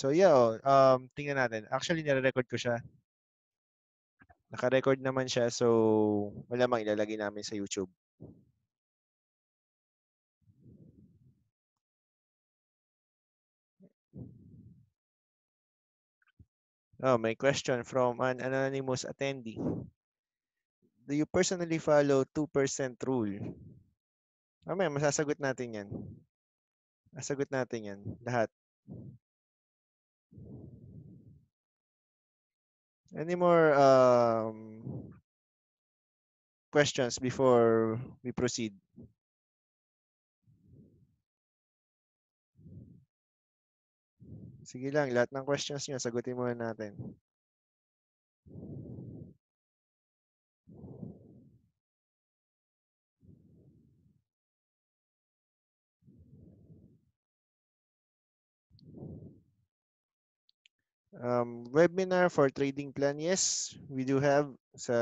So yeah, oh, um, tingnan natin. Actually, nire-record ko siya. Naka-record naman siya, so malamang ilalagay namin sa YouTube. Oh, may question from an anonymous attendee. Do you personally follow 2% rule? Mamaya, masasagot natin yan. Masasagot natin yan. Lahat. Any more um, questions before we proceed? Sige lang, lahat ng questions nyo, sagutin muna natin. Um, webinar for trading plan, yes, we do have. Sa,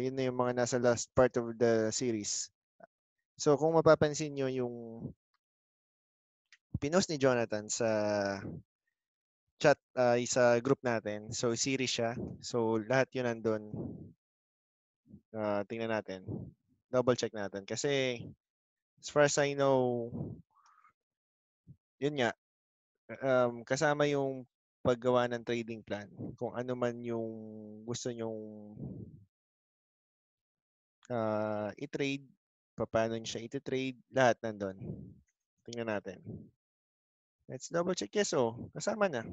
yun na yung mga nasa last part of the series. So kung mapapansin nyo yung pinost ni Jonathan sa chat uh, sa group natin. So series siya. So lahat yun nandun. Uh, tingnan natin. Double check natin. Kasi as far as I know, yun nga, um, kasama yung paggawa ng trading plan. Kung ano man yung gusto nyong uh, i-trade, paano nyo siya i-trade, lahat nandun. Tingnan natin. Let's double check. Yes, oh. Kasama na.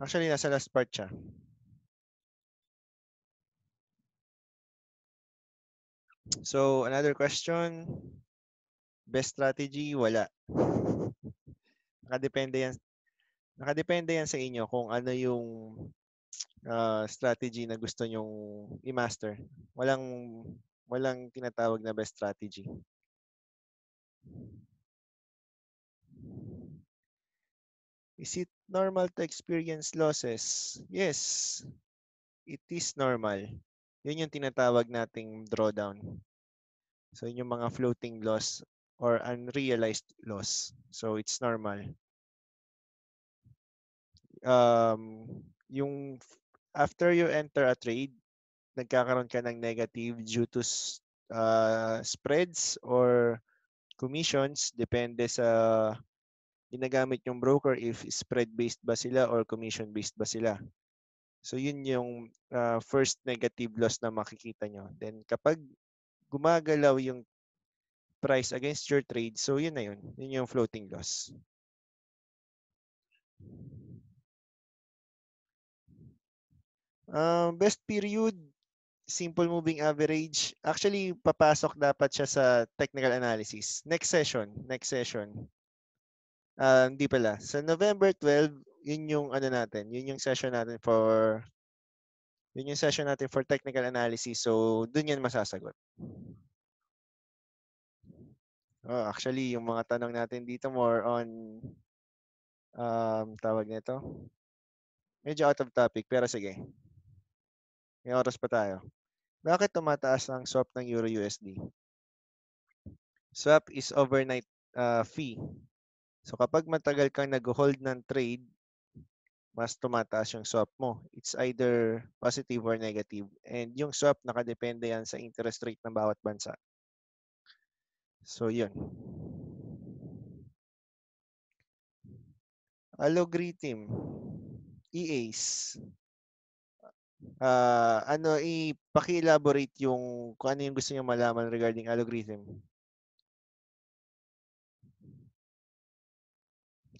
Actually, nasa last part siya. So, another question. Best strategy? Wala. Nakadepende yan. Nakadepende yan sa inyo kung ano yung uh, strategy na gusto nyong i-master. Walang walang tinatawag na best strategy. Is it normal to experience losses? Yes, it is normal. Yun yung tinatawag nating drawdown. So, yun yung mga floating loss or unrealized loss. So it's normal. Um, yung after you enter a trade, nagkakaroon ka ng negative due to uh, spreads or commissions depende sa ginagamit yung broker if spread-based ba sila or commission-based ba sila. So yun yung uh, first negative loss na makikita nyo. Then kapag gumagalaw yung price against your trade. So yun na yun. Yun yung floating loss. Uh, best period, simple moving average. Actually, papasok dapat siya sa technical analysis. Next session, next session. Uh, hindi pala. Sa November 12, yun yung ano natin, yun yung session natin for yun yung session natin for technical analysis. So, dun yan masasagot. Oh, actually, yung mga tanong natin dito more on um, tawag nito. Medyo out of topic, pero sige. May oras pa tayo. Bakit tumataas ang swap ng Euro USD? Swap is overnight uh, fee. So kapag matagal kang nag-hold ng trade, mas tumataas yung swap mo. It's either positive or negative. And yung swap, nakadepende yan sa interest rate ng bawat bansa. So, yun. Algorithm. EAs. Uh, ah, ano, ipaki-elaborate yung kung ano yung gusto niyo malaman regarding algorithm.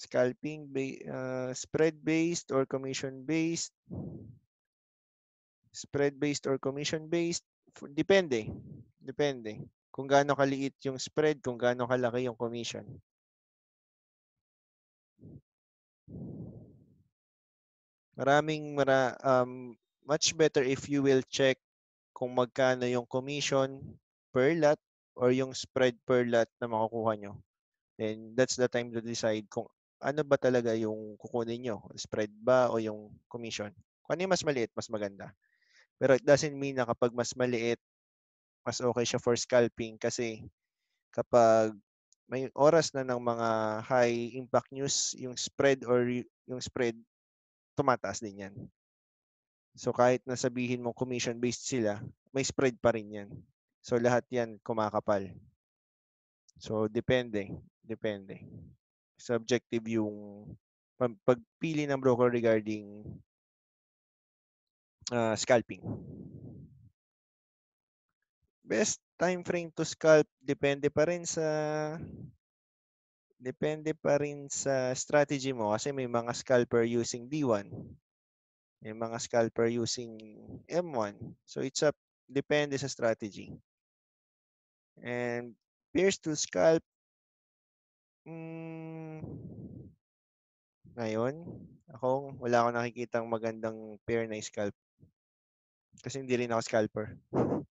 Scalping, uh, spread-based or commission-based. Spread-based or commission-based. Depende. Depende kung gaano kaliit yung spread, kung gaano kalaki yung commission. Maraming mara, um, much better if you will check kung magkano yung commission per lot or yung spread per lot na makukuha nyo. Then that's the time to decide kung ano ba talaga yung kukunin nyo. Spread ba o yung commission. Kung ano yung mas maliit, mas maganda. Pero it doesn't mean na kapag mas maliit, mas okay siya for scalping kasi kapag may oras na ng mga high impact news, yung spread or yung spread, tumataas din yan. So kahit na sabihin mo commission-based sila, may spread pa rin yan. So lahat yan kumakapal. So depende, depende. Subjective yung pagpili ng broker regarding uh, scalping. Best time frame to scalp depende pa rin sa depende pa rin sa strategy mo kasi may mga scalper using D1. May mga scalper using M1. So it's up depende sa strategy. And pairs to scalp mm, ngayon, ako wala akong nakikitang magandang pair na scalp. Kasi hindi rin ako scalper.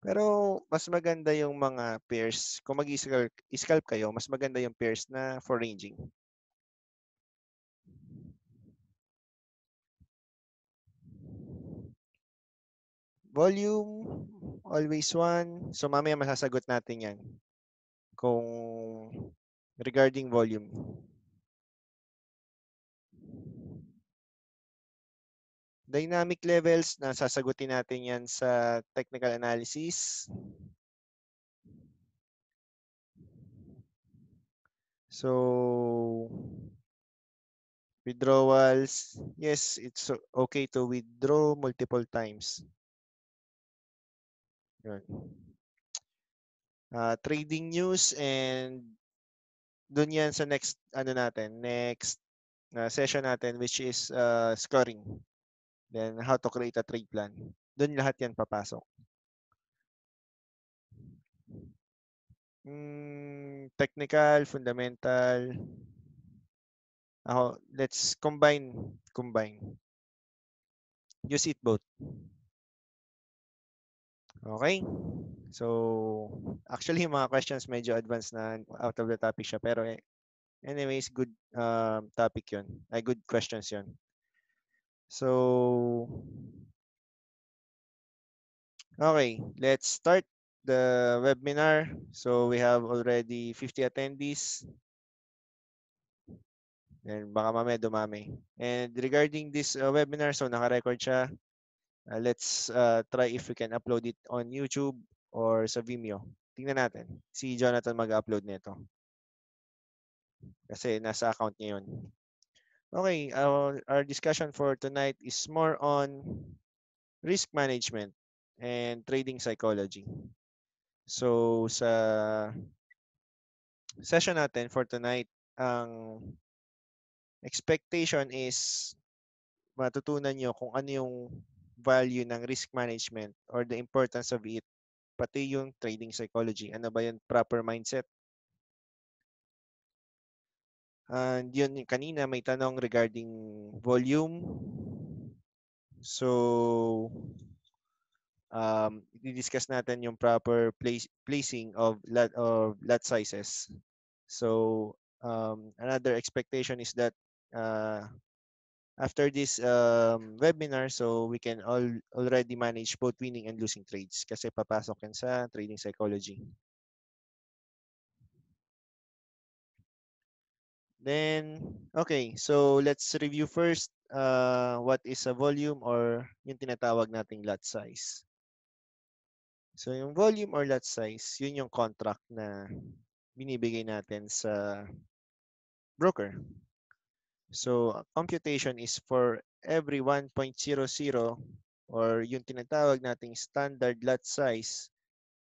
Pero mas maganda yung mga pairs. Kung mag-scalp kayo, mas maganda yung pairs na for ranging. Volume, always one. So mamaya masasagot natin yan. Kung regarding volume. Dynamic levels, nasasagutin natin yan sa technical analysis. So, withdrawals, yes, it's okay to withdraw multiple times. Yun. Uh, trading news and dun yan sa next ano natin, next uh, session natin which is uh, scoring. Then, how to create a trade plan. Doon lahat yan papasok. Mm, technical, fundamental. Ako, let's combine. Combine. Use it both. Okay? So, actually, yung mga questions medyo advanced na out of the topic siya. Pero anyways, good um, topic yun. Ay, good questions yun. So, okay, let's start the webinar. So we have already 50 attendees. And baka mamaya dumami. And regarding this uh, webinar, so naka-record siya. Uh, let's uh, try if we can upload it on YouTube or sa Vimeo. Tingnan natin. Si Jonathan mag-upload nito. Kasi nasa account niya yun. Okay, our, our discussion for tonight is more on risk management and trading psychology. So sa session natin for tonight, ang expectation is matutunan nyo kung ano yung value ng risk management or the importance of it, pati yung trading psychology. Ano ba yung proper mindset And yun, kanina may tanong regarding volume. So, um, i-discuss natin yung proper place, placing of lot, of lot sizes. So, um, another expectation is that uh, after this um, webinar, so we can all already manage both winning and losing trades kasi papasok yan sa trading psychology. Then, okay, so let's review first uh, what is a volume or yung tinatawag nating lot size. So yung volume or lot size, yun yung contract na binibigay natin sa broker. So computation is for every 1.00 or yung tinatawag nating standard lot size,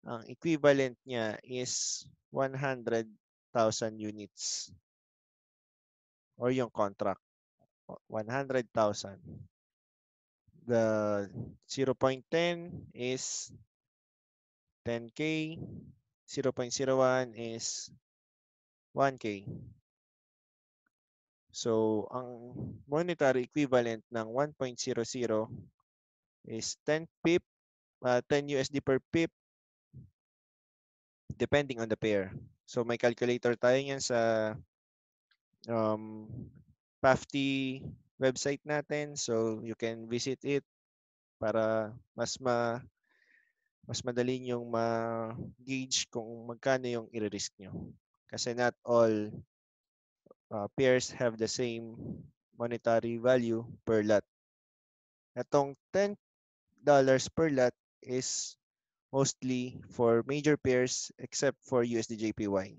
ang equivalent niya is 100,000 units or yung contract 100,000 the 0.10 is 10k 0.01 is 1k so ang monetary equivalent ng 1.00 is 10 pip uh, 10 USD per pip depending on the pair. So may calculator tayo niyan sa um, PAFTI website natin. So you can visit it para mas ma mas madali yung ma-gauge kung magkano yung i-risk nyo. Kasi not all uh, pairs have the same monetary value per lot. Itong $10 per lot is mostly for major pairs except for USDJPY.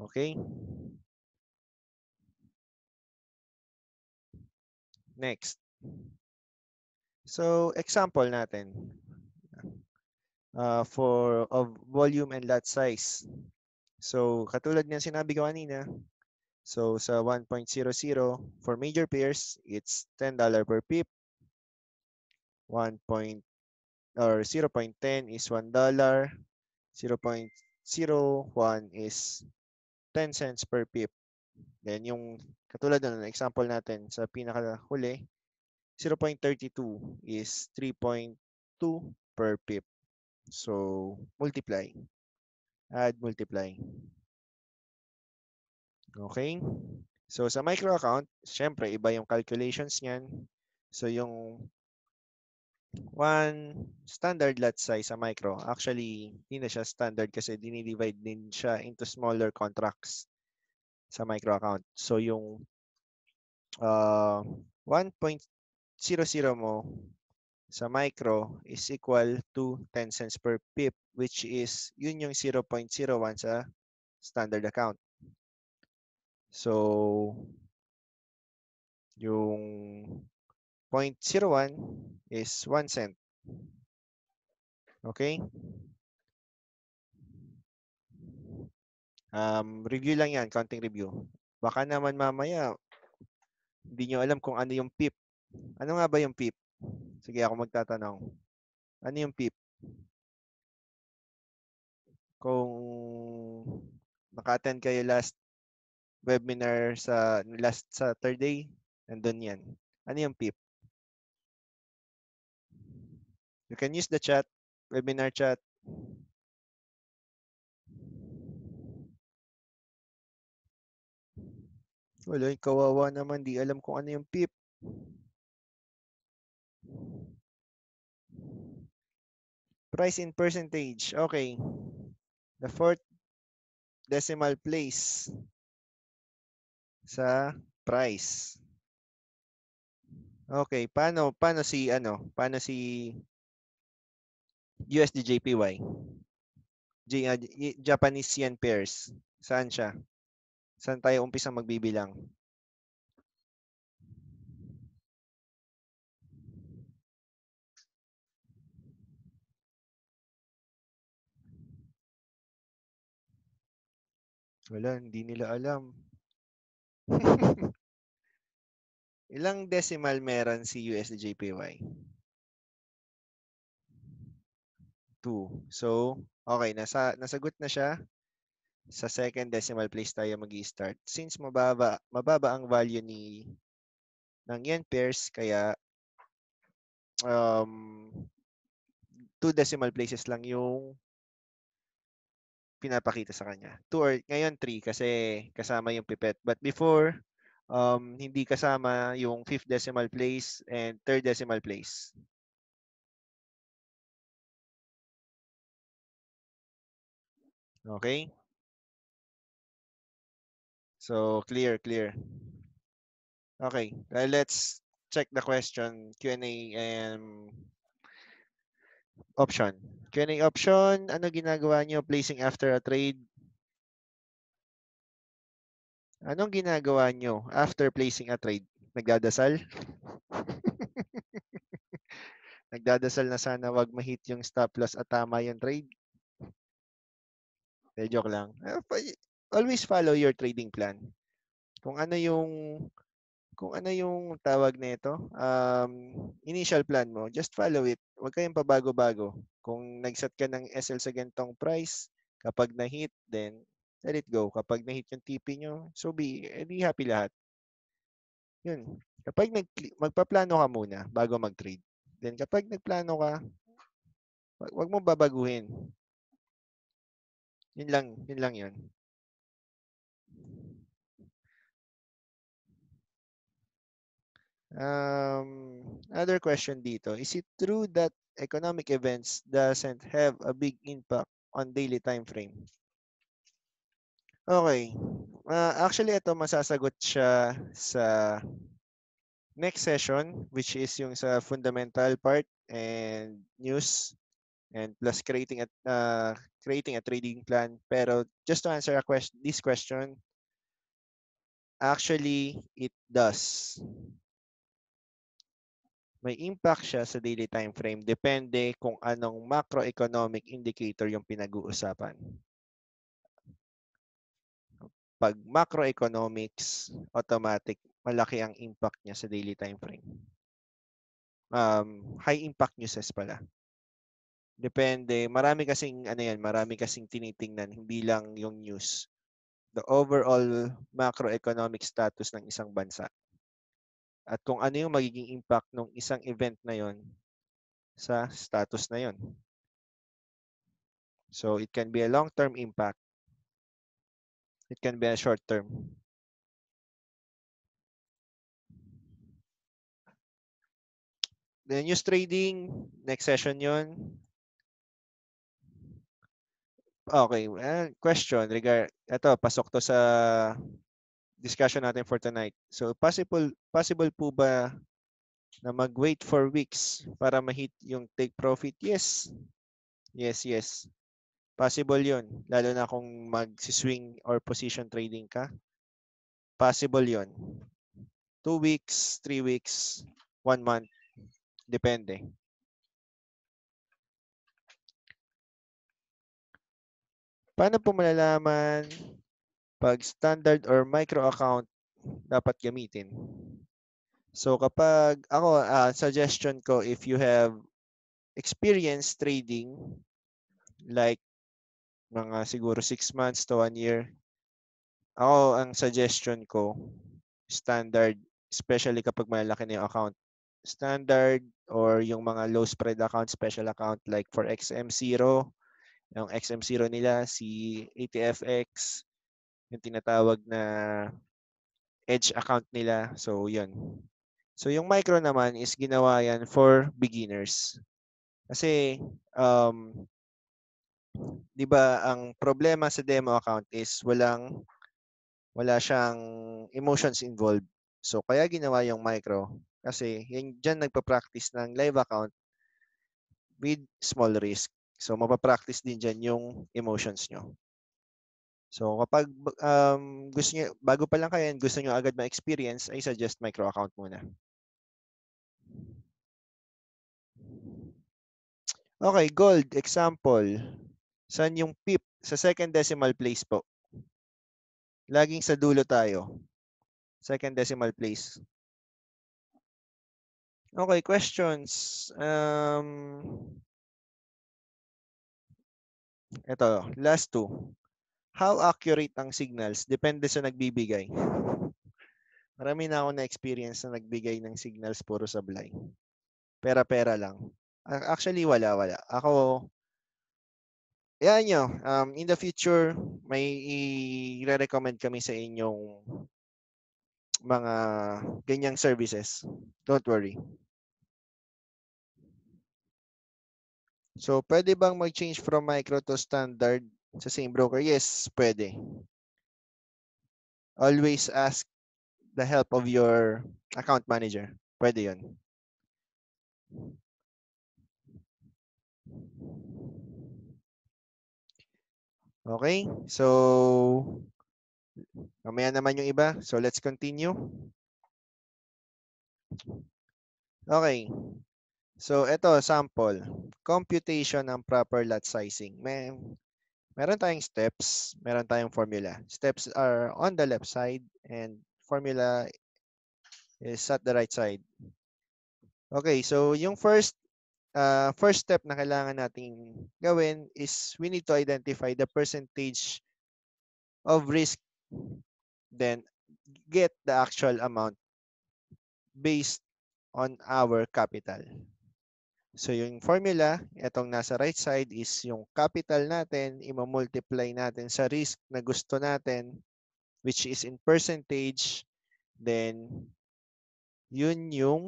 Okay? Next. So, example natin uh, for of volume and lot size. So, katulad ng sinabi ko kanina, so sa 1.00 for major pairs, it's $10 per pip. 1. Point, or 0.10 is $1. 0.01 is 10 cents per pip. Then yung katulad ng example natin sa pinakahuli, 0.32 is 3.2 per pip. So, multiply. Add, multiply. Okay? So, sa micro account, syempre, iba yung calculations niyan. So, yung one standard lot size sa micro, actually, hindi na siya standard kasi dinidivide din siya into smaller contracts sa micro account. So, yung uh, 1.00 mo sa micro is equal to 10 cents per pip, which is yun yung 0.01 sa standard account. So, yung 0.01 is 1 cent. Okay? Um, review lang yan, counting review. Baka naman mamaya, hindi nyo alam kung ano yung PIP. Ano nga ba yung PIP? Sige, ako magtatanong. Ano yung PIP? Kung naka-attend kayo last webinar sa last Saturday, nandun yan. Ano yung PIP? You can use the chat, webinar chat. Wala, kawawa naman, di alam kung ano yung PIP. Price in percentage. Okay. The fourth decimal place sa price. Okay, paano paano si ano? Paano si USDJPY? J, uh, Japanese yen pairs. Saan siya? Saan tayo umpisang magbibilang? Wala, hindi nila alam. Ilang decimal meron si USDJPY? 2. So, okay, nasa, nasagot na siya. Sa second decimal place tayo mag start Since mababa, mababa ang value ni ng yen pairs, kaya um, two decimal places lang yung pinapakita sa kanya. Two or, ngayon three kasi kasama yung pipet. But before, um, hindi kasama yung fifth decimal place and third decimal place. Okay? So, clear, clear. Okay, uh, let's check the question, Q&A and option. Q&A option, ano ginagawa nyo placing after a trade? Anong ginagawa nyo after placing a trade? Nagdadasal? Nagdadasal na sana wag ma-hit yung stop loss at tama yung trade? Eh, joke lang. Eh, always follow your trading plan. Kung ano yung kung ano yung tawag nito, um, initial plan mo, just follow it. Huwag kayong pabago-bago. Kung nag-set ka ng SL sa gantong price, kapag na-hit, then let it go. Kapag na-hit yung TP nyo, so be, edi happy lahat. Yun. Kapag nag, magpaplano ka muna bago mag-trade. Then kapag nagplano ka, wag mo babaguhin. Yun lang, yun lang yun. Um, another question dito. Is it true that economic events doesn't have a big impact on daily time frame? Okay. Uh, actually, ito masasagot siya sa next session, which is yung sa fundamental part and news and plus creating a uh, creating a trading plan. Pero just to answer a question, this question, actually it does. May impact siya sa daily time frame depende kung anong macroeconomic indicator yung pinag-uusapan. Pag macroeconomics, automatic malaki ang impact niya sa daily time frame. Um, high impact newses pala. Depende, marami kasing ano yan, marami kasing tinitingnan, hindi lang yung news. The overall macroeconomic status ng isang bansa. At kung ano yung magiging impact ng isang event na yon sa status na yon. So it can be a long-term impact. It can be a short-term. The news trading, next session yon. Okay, uh, question regard ito pasok to sa discussion natin for tonight. So possible possible po ba na mag-wait for weeks para ma-hit yung take profit? Yes. Yes, yes. Possible 'yun. Lalo na kung mag-swing or position trading ka. Possible 'yun. Two weeks, three weeks, one month. Depende. Paano po malalaman pag standard or micro account dapat gamitin? So kapag ako, uh, suggestion ko if you have experience trading like mga siguro 6 months to 1 year, ako ang suggestion ko standard especially kapag malaki na yung account standard or yung mga low spread account special account like for XM0 yung XM0 nila, si ATFX, yung tinatawag na edge account nila. So, yun. So, yung micro naman is ginawa yan for beginners. Kasi, um, di ba, ang problema sa demo account is walang, wala siyang emotions involved. So, kaya ginawa yung micro. Kasi, yan dyan nagpa-practice ng live account with small risk. So, mapapractice din dyan yung emotions nyo. So, kapag um, gusto nyo, bago pa lang kayo and gusto nyo agad ma-experience, I suggest micro account muna. Okay, gold, example. Saan yung PIP? Sa second decimal place po. Laging sa dulo tayo. Second decimal place. Okay, questions. Um, ito, last two. How accurate ang signals? Depende sa nagbibigay. Marami na ako na-experience na nagbigay ng signals puro sablay. Pera-pera lang. Actually, wala, wala. Ako, yan nyo. Um, in the future, may i-recommend kami sa inyong mga ganyang services. Don't worry. So, pwede bang mag-change from micro to standard sa same broker? Yes, pwede. Always ask the help of your account manager. Pwede yun. Okay, so mamaya naman yung iba. So let's continue. Okay, So, ito, sample. Computation ng proper lot sizing. May, meron tayong steps, meron tayong formula. Steps are on the left side and formula is at the right side. Okay, so yung first uh, first step na kailangan nating gawin is we need to identify the percentage of risk then get the actual amount based on our capital. So yung formula, itong nasa right side is yung capital natin, i-multiply natin sa risk na gusto natin, which is in percentage, then yun yung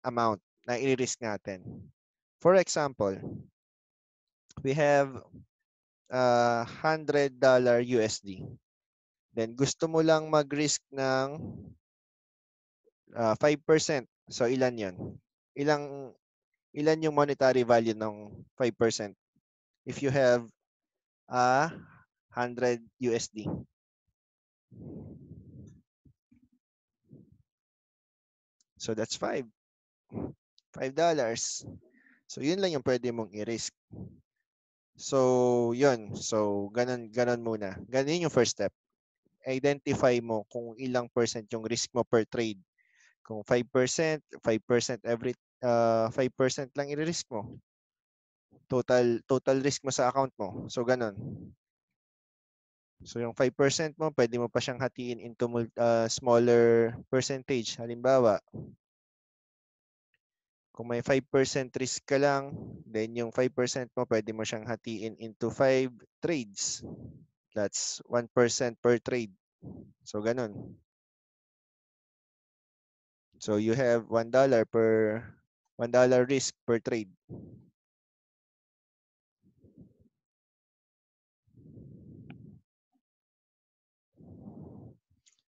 amount na i-risk natin. For example, we have uh, $100 USD. Then gusto mo lang mag-risk ng uh, 5%. So ilan 'yon? Ilang ilan yung monetary value ng 5%? If you have a uh, 100 USD. So that's 5. $5. So yun lang yung pwede mong i-risk. So, yun. So, ganun, ganun muna. Ganun yung first step. Identify mo kung ilang percent yung risk mo per trade. Kung 5%, 5% every uh, 5% lang i-risk mo. Total total risk mo sa account mo. So ganun. So yung 5% mo, pwede mo pa siyang hatiin into uh, smaller percentage. Halimbawa, kung may 5% risk ka lang, then yung 5% mo, pwede mo siyang hatiin into 5 trades. That's 1% per trade. So, ganun. So, you have $1 per $1 risk per trade.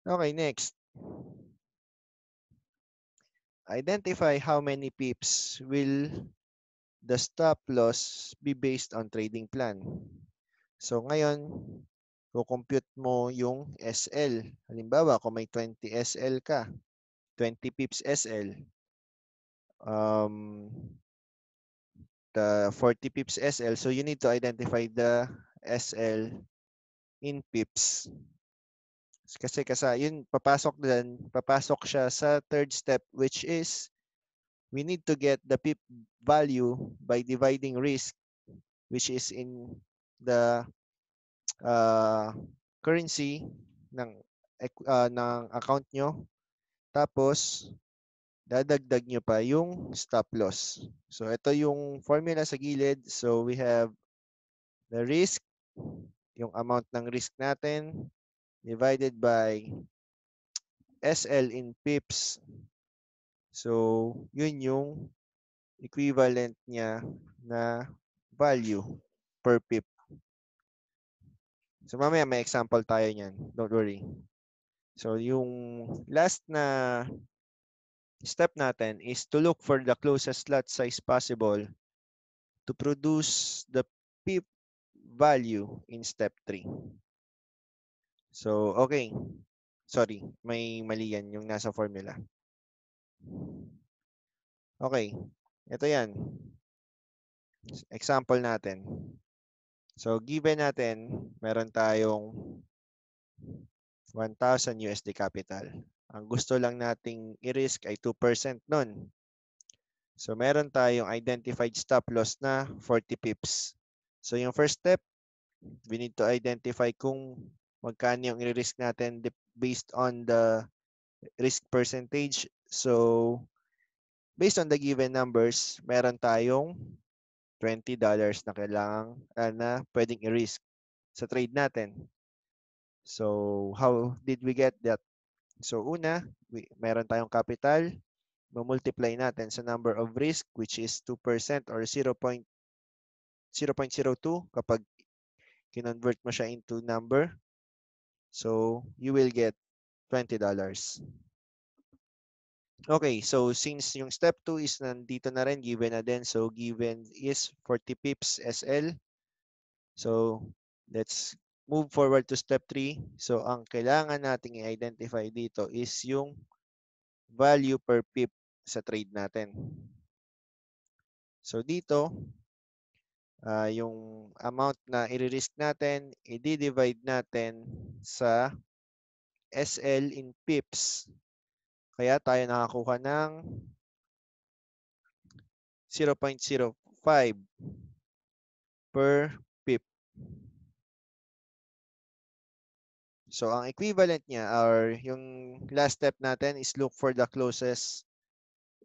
Okay, next. Identify how many pips will the stop loss be based on trading plan. So ngayon, kukompute mo yung SL. Halimbawa, kung may 20 SL ka, 20 pips SL, um, the 40 pips SL, so you need to identify the SL in pips. Kasi kasi yun papasok din, papasok siya sa third step which is we need to get the pip value by dividing risk which is in the uh, currency ng uh, ng account nyo. Tapos dadagdag nyo pa yung stop loss. So ito yung formula sa gilid. So we have the risk, yung amount ng risk natin, divided by SL in pips. So, yun yung equivalent niya na value per pip. So, mamaya may example tayo niyan. Don't worry. So, yung last na step natin is to look for the closest lot size possible to produce the pip value in step 3. So, okay. Sorry, may mali yan yung nasa formula. Okay. Ito yan. Example natin. So, given natin, meron tayong 1,000 USD capital. Ang gusto lang nating i-risk ay 2% nun. So, meron tayong identified stop loss na 40 pips. So, yung first step, we need to identify kung magkano yung i-risk natin based on the risk percentage. So, based on the given numbers, meron tayong $20 na kailangan uh, na pwedeng i-risk sa trade natin. So, how did we get that? So, una, we, meron tayong capital. multiply natin sa number of risk which is 2% or 0. 0.02 kapag kinonvert mo siya into number. So, you will get $20. Okay, so since yung step 2 is nandito na rin, given na din. So, given is 40 pips SL. So, let's move forward to step 3. So, ang kailangan nating i-identify dito is yung value per pip sa trade natin. So, dito, uh, yung amount na i-risk natin, i-divide natin sa SL in pips. Kaya tayo nakakuha ng 0.05 per So, ang equivalent niya or yung last step natin is look for the closest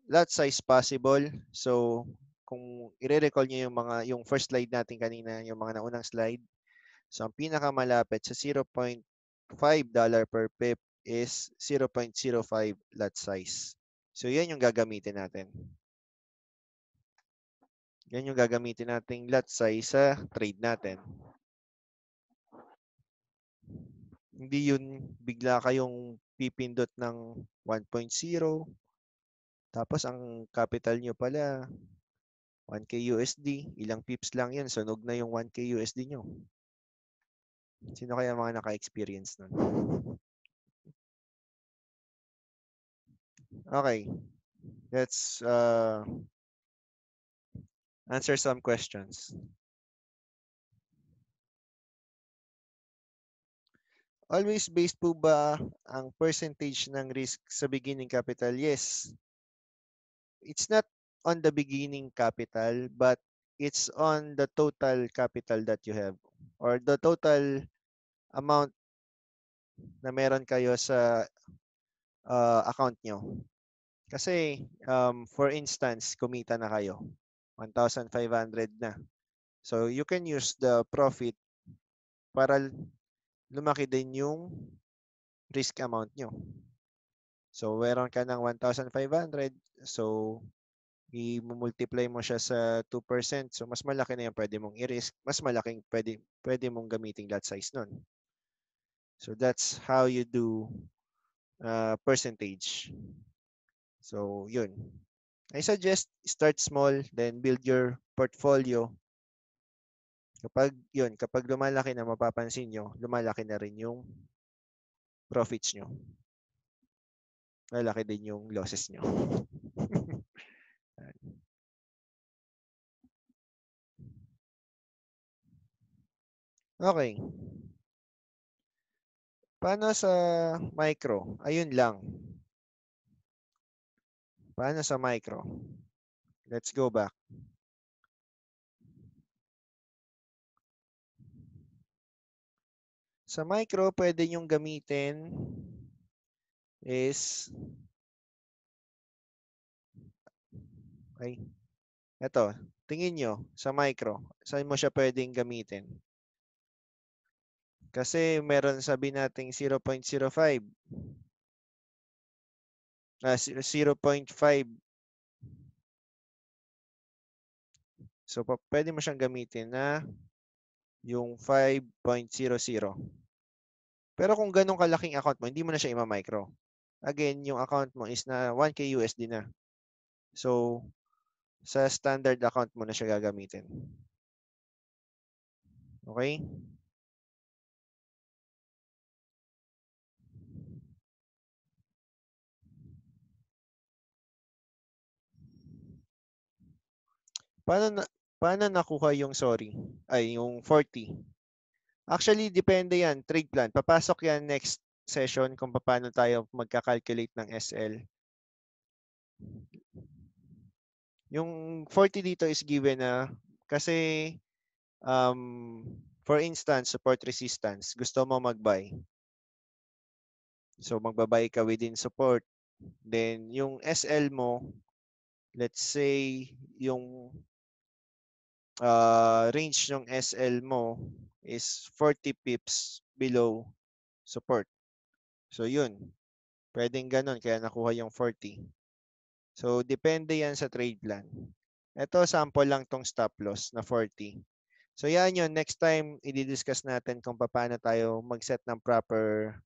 lot size possible. So, kung i-recall niyo yung mga yung first slide natin kanina, yung mga naunang slide. So ang pinakamalapit sa 0.5 dollar per pip is 0.05 lot size. So yan yung gagamitin natin. Yan yung gagamitin nating lot size sa trade natin. Hindi yun bigla kayong pipindot ng 1.0 tapos ang capital nyo pala 1K USD. Ilang pips lang yun. Sunog na yung 1K USD nyo. Sino kaya mga naka-experience nun? Okay. Let's uh, answer some questions. Always based po ba ang percentage ng risk sa beginning capital? Yes. It's not on the beginning capital, but it's on the total capital that you have or the total amount na meron kayo sa uh, account nyo. Kasi, um, for instance, kumita na kayo. 1,500 na. So, you can use the profit para lumaki din yung risk amount nyo. So, meron ka ng 1,500. So, i-multiply mo siya sa 2%. So, mas malaki na yung pwede mong i-risk. Mas malaking pwede, pwede mong gamitin lot size nun. So, that's how you do uh, percentage. So, yun. I suggest start small, then build your portfolio Kapag yun, kapag lumalaki na mapapansin nyo, lumalaki na rin yung profits nyo. Lalaki din yung losses nyo. okay. Paano sa micro? Ayun lang. Paano sa micro? Let's go back. Sa micro, pwede nyong gamitin is ay ito, tingin nyo sa micro, saan mo siya pwedeng gamitin? Kasi meron sabi nating 0.05 ah, 0.5 So, pwede mo siyang gamitin na yung 5.00. Pero kung ganun kalaking account mo, hindi mo na siya ima-micro. Again, yung account mo is na 1K USD na. So, sa standard account mo na siya gagamitin. Okay? Paano na, paano nakuha yung sorry? Ay, yung 40? Actually, depende yan. Trade plan. Papasok yan next session kung paano tayo magka-calculate ng SL. Yung 40 dito is given na kasi um, for instance, support resistance, gusto mo mag-buy. So magbabay ka within support. Then yung SL mo, let's say yung uh, range ng SL mo is 40 pips below support. So yun, pwedeng ganun kaya nakuha yung 40. So depende yan sa trade plan. Ito sample lang tong stop loss na 40. So yan yun, next time i-discuss natin kung paano tayo mag-set ng proper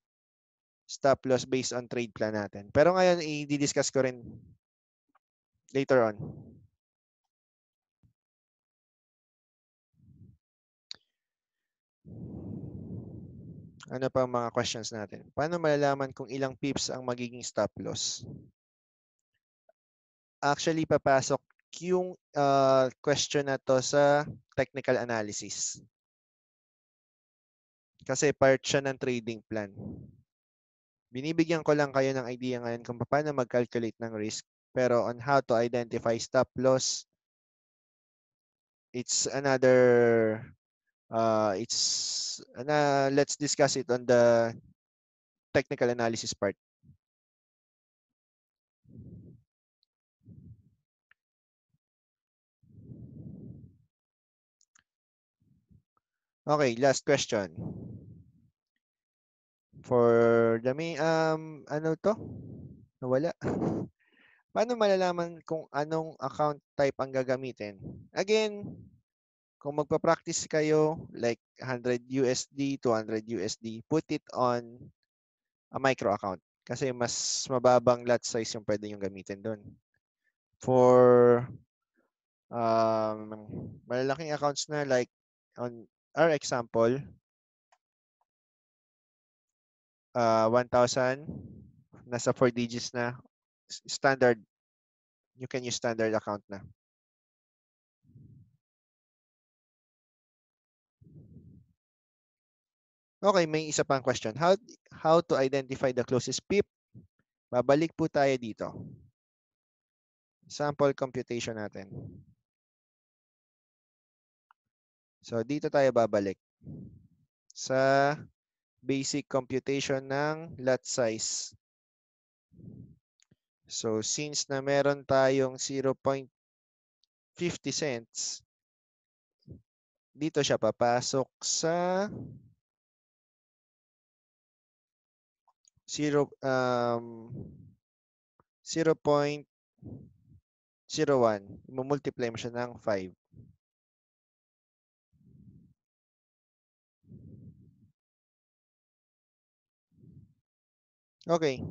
stop loss based on trade plan natin. Pero ngayon i-discuss ko rin later on. Ano pa ang mga questions natin? Paano malalaman kung ilang pips ang magiging stop loss? Actually, papasok yung uh, question na to sa technical analysis. Kasi part siya ng trading plan. Binibigyan ko lang kayo ng idea ngayon kung paano mag-calculate ng risk. Pero on how to identify stop loss, it's another uh, it's uh, let's discuss it on the technical analysis part. Okay, last question. For the may um ano to? Nawala. Paano malalaman kung anong account type ang gagamitin? Again, kung magpa-practice kayo like 100 USD, 200 USD, put it on a micro account kasi mas mababang lot size yung pwede yung gamitin doon. For um, malalaking accounts na like on our example, uh, 1,000, nasa 4 digits na, standard, you can use standard account na. Okay, may isa pang question. How, how to identify the closest PIP? Babalik po tayo dito. Sample computation natin. So, dito tayo babalik. Sa basic computation ng lot size. So, since na meron tayong 0.50 cents, dito siya papasok sa 0 um 0.01. Multiply mo siya ng 5. Okay.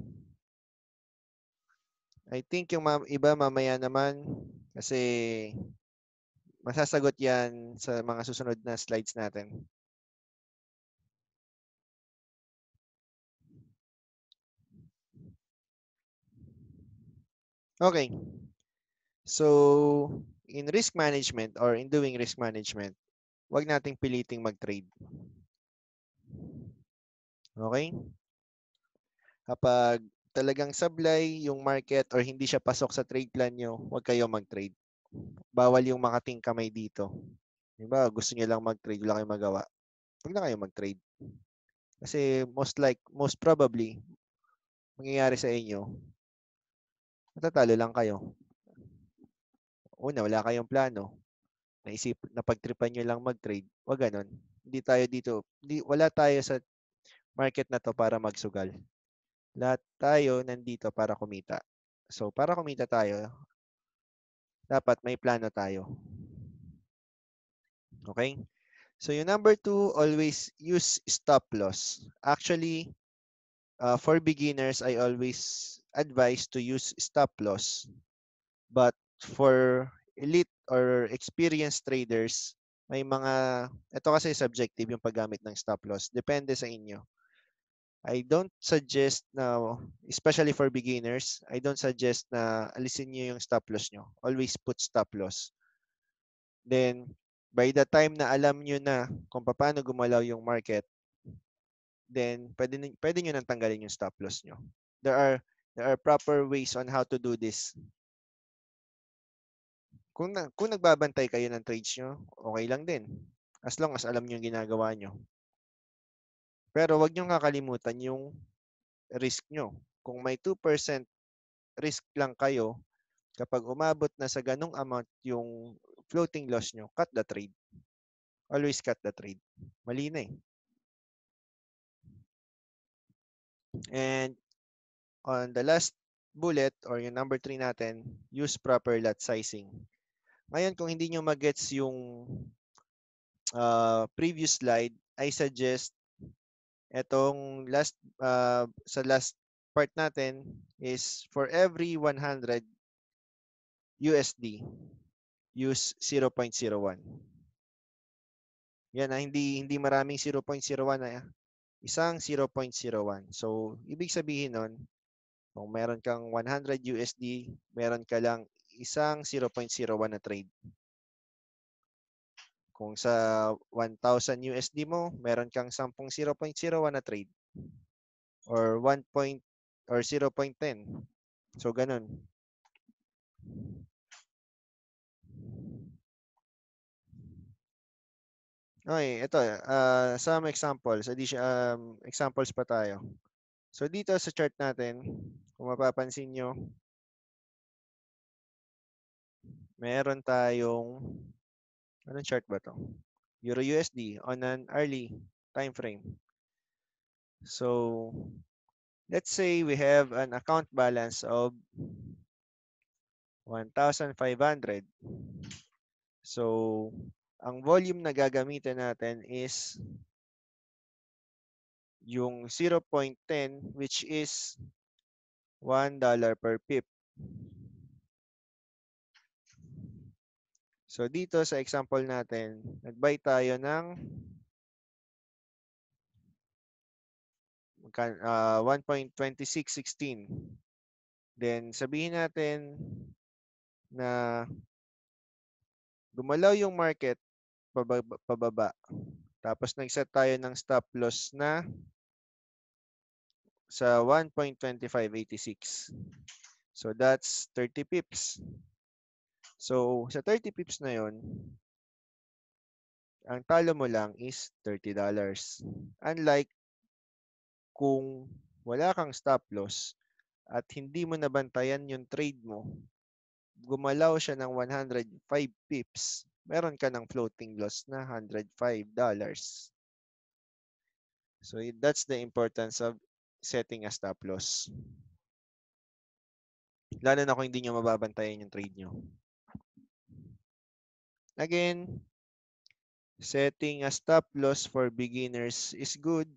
I think yung iba mamaya naman kasi masasagot yan sa mga susunod na slides natin. Okay. So, in risk management or in doing risk management, wag nating piliting mag-trade. Okay? Kapag talagang sablay yung market or hindi siya pasok sa trade plan nyo, huwag kayo mag-trade. Bawal yung makating kamay dito. Diba, gusto niyo lang mag-trade, wala kayong magawa. Huwag na kayo mag-trade. Kasi most like, most probably, mangyayari sa inyo, matatalo lang kayo. Una, wala kayong plano. Naisip, napagtripan nyo lang mag-trade. Huwag ganon. Hindi tayo dito, hindi, wala tayo sa market na to para magsugal. Lahat tayo nandito para kumita. So, para kumita tayo, dapat may plano tayo. Okay? So, yung number two, always use stop loss. Actually, uh, for beginners, I always advise to use stop loss. But for elite or experienced traders, may mga, ito kasi subjective yung paggamit ng stop loss. Depende sa inyo. I don't suggest na, especially for beginners, I don't suggest na alisin nyo yung stop loss nyo. Always put stop loss. Then, by the time na alam nyo na kung paano gumalaw yung market, then pwede, pwede nyo nang tanggalin yung stop loss nyo. There are, there are proper ways on how to do this. Kung, na, kung nagbabantay kayo ng trades nyo, okay lang din. As long as alam nyo yung ginagawa nyo. Pero wag niyo kakalimutan yung risk nyo. Kung may 2% risk lang kayo, kapag umabot na sa ganong amount yung floating loss nyo, cut the trade. Always cut the trade. Mali na eh. And on the last bullet or yung number 3 natin, use proper lot sizing. Ngayon, kung hindi nyo magets yung uh, previous slide, I suggest Etong last uh, sa last part natin is for every 100 USD use 0.01. Yan na hindi hindi maraming 0.01 na isang 0.01. So ibig sabihin nun kung meron kang 100 USD, meron ka lang isang 0.01 na trade. Kung sa 1,000 USD mo, meron kang 10 0.01 na trade. Or 1 point or 0.10. So, ganun. Okay, ito. Uh, some examples. Addition, um, examples pa tayo. So, dito sa chart natin, kung mapapansin nyo, meron tayong Anong chart ba to? Euro USD on an early time frame. So, let's say we have an account balance of 1,500. So, ang volume na gagamitin natin is yung 0.10 which is $1 per pip. So dito sa example natin, nag-buy tayo ng uh, 1.2616. Then sabihin natin na gumalaw yung market pababa, pababa. Tapos nag-set tayo ng stop loss na sa 1.2586. So that's 30 pips. So sa 30 pips na yon, ang talo mo lang is $30. Unlike kung wala kang stop loss at hindi mo nabantayan yung trade mo, gumalaw siya ng 105 pips, meron ka ng floating loss na $105. So that's the importance of setting a stop loss. Lalo na kung hindi nyo mababantayan yung trade nyo. Again, setting a stop loss for beginners is good,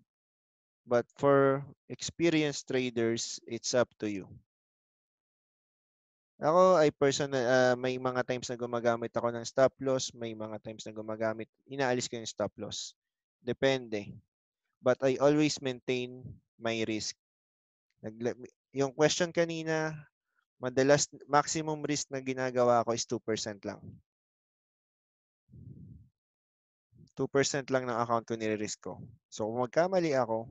but for experienced traders, it's up to you. Ako ay personal, uh, may mga times na gumagamit ako ng stop loss, may mga times na gumagamit, inaalis ko yung stop loss. Depende. But I always maintain my risk. Yung question kanina, madalas maximum risk na ginagawa ko is 2% lang. 2% lang ng account ko nire-risk ko. So kung magkamali ako,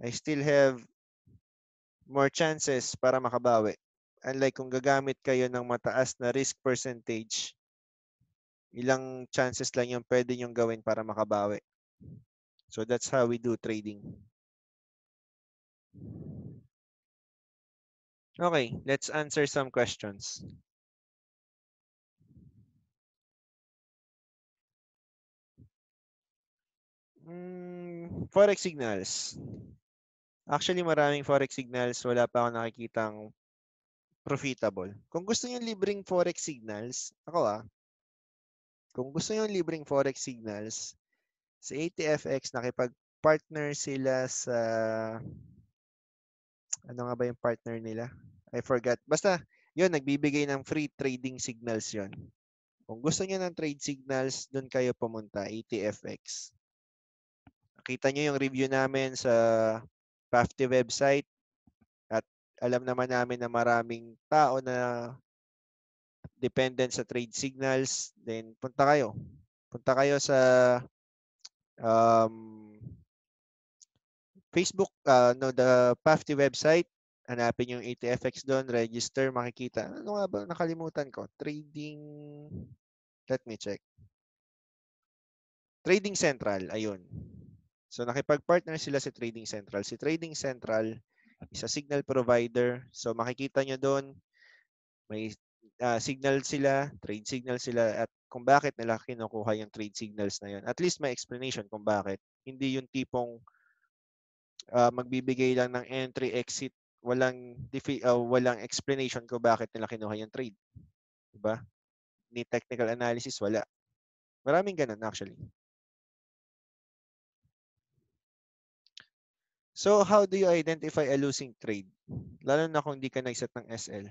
I still have more chances para makabawi. Unlike kung gagamit kayo ng mataas na risk percentage, ilang chances lang yung pwede nyong gawin para makabawi. So that's how we do trading. Okay, let's answer some questions. Mm, forex signals. Actually, maraming forex signals. Wala pa ako nakikitang profitable. Kung gusto niyo libreng forex signals, ako ah, kung gusto niyo libreng forex signals, sa ATFX, nakipag-partner sila sa ano nga ba yung partner nila? I forgot. Basta, yun, nagbibigay ng free trading signals yon. Kung gusto niyo ng trade signals, doon kayo pumunta, ATFX. Nakita niyo yung review namin sa PAFTI website at alam naman namin na maraming tao na dependent sa trade signals. Then, punta kayo. Punta kayo sa um, Facebook, uh, no, the PAFTI website, hanapin yung ATFX doon, register, makikita. Ano nga ba? Nakalimutan ko. Trading, let me check. Trading Central, ayun. So nakipag-partner sila si Trading Central. Si Trading Central is a signal provider. So makikita nyo doon, may uh, signal sila, trade signal sila, at kung bakit nila kinukuha yung trade signals na yun. At least may explanation kung bakit. Hindi yung tipong uh, magbibigay lang ng entry exit walang uh, walang explanation ko bakit nila kinuha yung trade. 'Di ba? Ni technical analysis wala. Maraming ganun actually. So, how do you identify a losing trade? Lalo na kung hindi ka nag-set ng SL.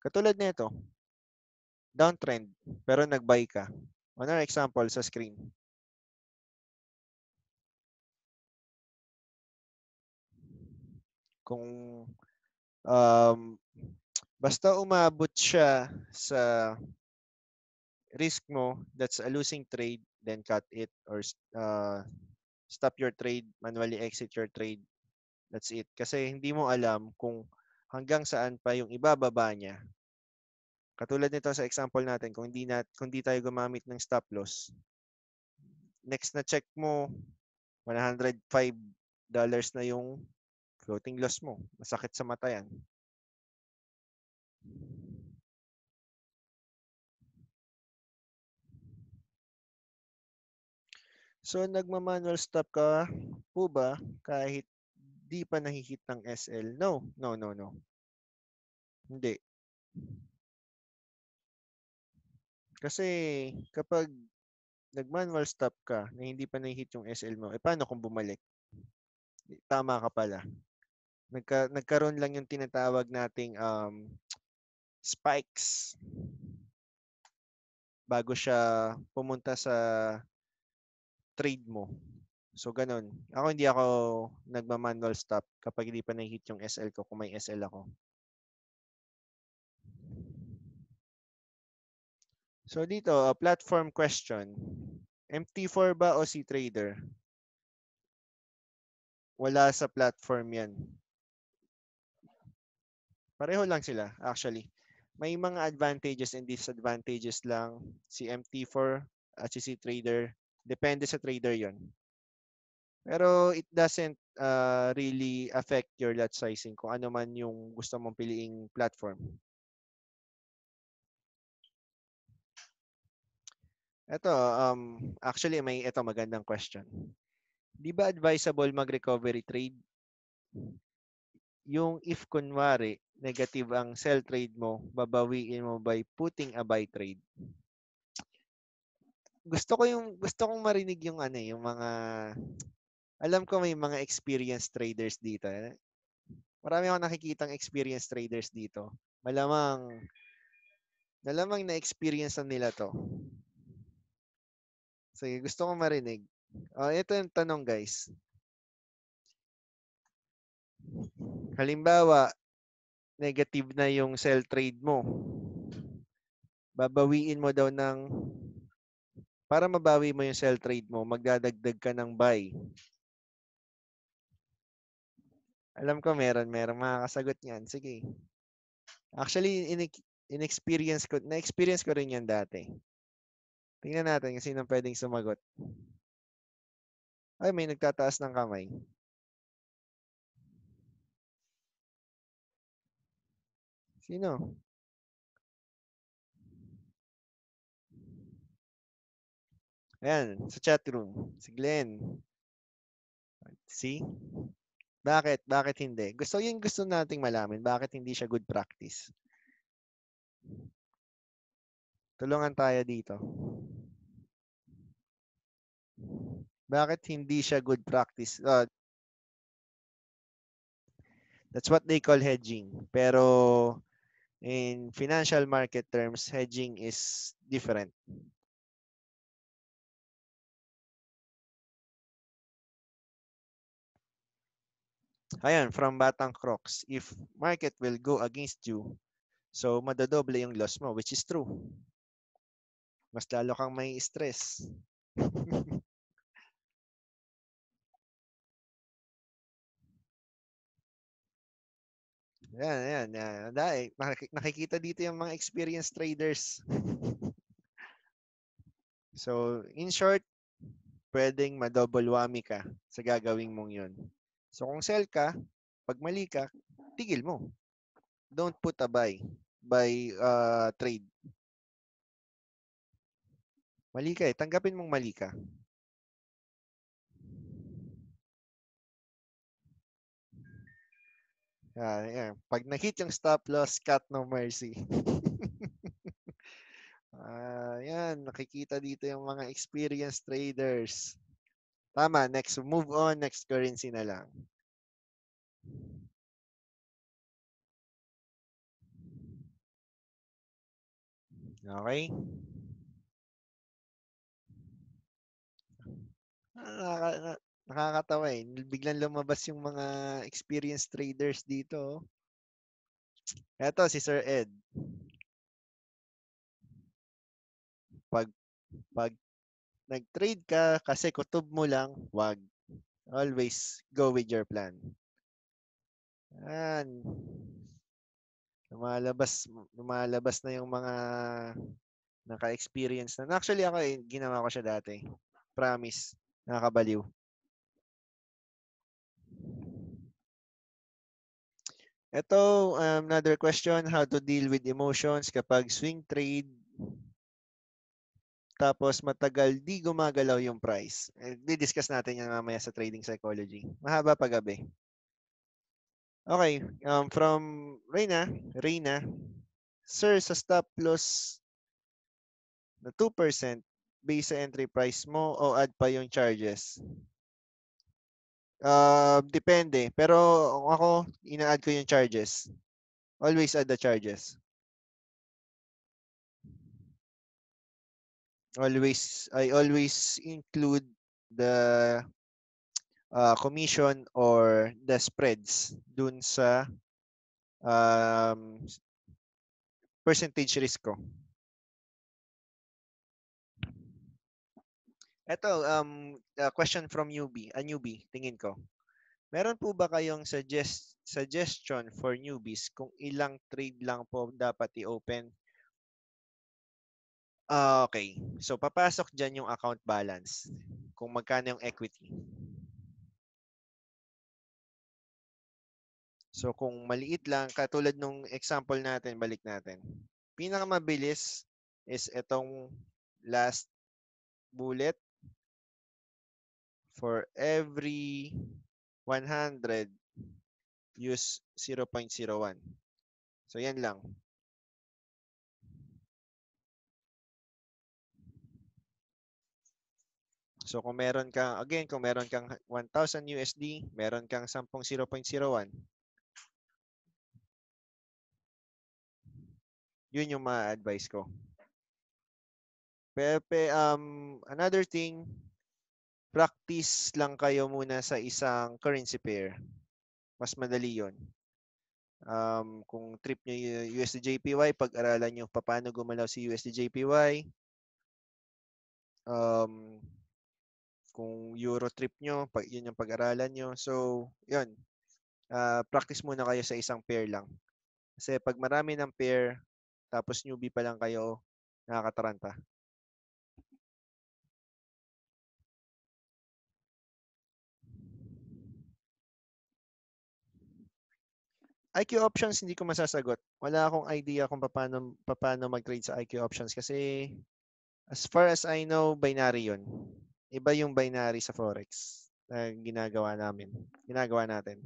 Katulad nito, downtrend, pero nag-buy ka. Another example sa screen. Kung um, basta umabot siya sa risk mo, that's a losing trade, then cut it or uh, stop your trade, manually exit your trade. That's it. Kasi hindi mo alam kung hanggang saan pa yung ibababa niya. Katulad nito sa example natin, kung hindi, na, kung hindi tayo gumamit ng stop loss, next na check mo, $105 na yung floating loss mo. Masakit sa mata yan. So, nagma-manual stop ka po ba kahit di pa nahihit ng SL? No, no, no, no. Hindi. Kasi kapag nag-manual stop ka na hindi pa na-hit yung SL mo, eh paano kung bumalik? Tama ka pala. Nagka, nagkaroon lang yung tinatawag nating um, spikes bago siya pumunta sa trade mo. So, ganun. Ako hindi ako nagma-manual stop kapag hindi pa na-hit yung SL ko kung may SL ako. So, dito, a platform question. MT4 ba o si trader? Wala sa platform yan. Pareho lang sila, actually. May mga advantages and disadvantages lang si MT4 at si trader. Depende sa trader yon. Pero it doesn't uh, really affect your lot sizing kung ano man yung gusto mong piliing platform. Ito, um, actually may ito magandang question. Di ba advisable mag-recovery trade? Yung if kunwari negative ang sell trade mo, babawiin mo by putting a buy trade. Gusto ko yung gusto kong marinig yung ano, eh, yung mga alam ko may mga experienced traders dito. Eh. Marami akong nakikitang experienced traders dito. Malamang malamang na experience na nila to. Sige, gusto kong marinig. Oh, ito yung tanong, guys. Halimbawa, negative na yung sell trade mo. Babawiin mo daw ng para mabawi mo yung sell trade mo, magdadagdag ka ng buy. Alam ko meron, meron makakasagot niyan. Sige. Actually, in, in-experience ko, na-experience ko rin yan dati. Tingnan natin kung sino pwedeng sumagot. Ay, may nagtataas ng kamay. Sino? Ayan, sa chat room. Si Glenn. See? Bakit? Bakit hindi? Gusto yung gusto nating malaman. Bakit hindi siya good practice? Tulungan tayo dito. Bakit hindi siya good practice? Uh, that's what they call hedging. Pero in financial market terms, hedging is different. Ayan, from Batang Crocs, if market will go against you, so madadoble yung loss mo, which is true. Mas lalo kang may stress. Yan, yan, yan. Dahil nakikita dito yung mga experienced traders. so, in short, pwedeng ma-double whammy ka sa gagawing mong yun. So, kung sell ka, pag mali ka, tigil mo. Don't put a buy, buy uh, trade. Mali ka eh. Tanggapin mong mali ka. Yan, yan. Pag na-hit yung stop loss, cut no mercy. uh, yan, nakikita dito yung mga experienced traders. Tama, next move on, next currency na lang. Okay? Nakaka, Nakakatawa eh. Biglang lumabas yung mga experienced traders dito. Eto si Sir Ed. Pag pag nag-trade ka kasi kutob mo lang, wag. Always go with your plan. Yan. Lumalabas, lumalabas na yung mga naka-experience na. Actually ako eh, ginawa ko siya dati. Promise. Nakakabaliw. Ito, um, another question, how to deal with emotions kapag swing trade tapos matagal di gumagalaw yung price. Eh, di-discuss natin yan mamaya sa trading psychology. Mahaba pa gabi. Okay, um, from Reina, Reina, Sir, sa stop loss na 2%, base sa entry price mo o add pa yung charges? Uh, depende. Pero ako, ina-add ko yung charges. Always add the charges. Always, I always include the uh, commission or the spreads dun sa um, percentage risk ko. Ito, um, a question from newbie, a newbie, tingin ko. Meron po ba kayong suggest, suggestion for newbies kung ilang trade lang po dapat i-open? Uh, okay. So, papasok dyan yung account balance. Kung magkano yung equity. So, kung maliit lang, katulad nung example natin, balik natin. Pinakamabilis is itong last bullet for every 100 use 0.01. So yan lang. So kung meron kang again kung meron kang 1000 USD, meron kang 10 0.01. Yun yung ma-advise ko. Pepe um another thing practice lang kayo muna sa isang currency pair. Mas madali yon. Um, kung trip nyo USDJPY, pag-aralan nyo paano gumalaw si USDJPY. Um, kung Euro trip nyo, pag, yun yung pag-aralan nyo. So, yun. Uh, practice muna kayo sa isang pair lang. Kasi pag marami ng pair, tapos newbie pa lang kayo, nakakataranta. IQ options hindi ko masasagot. Wala akong idea kung paano paano mag-trade sa IQ options kasi as far as I know binary 'yon. Iba yung binary sa forex na ginagawa namin. Ginagawa natin.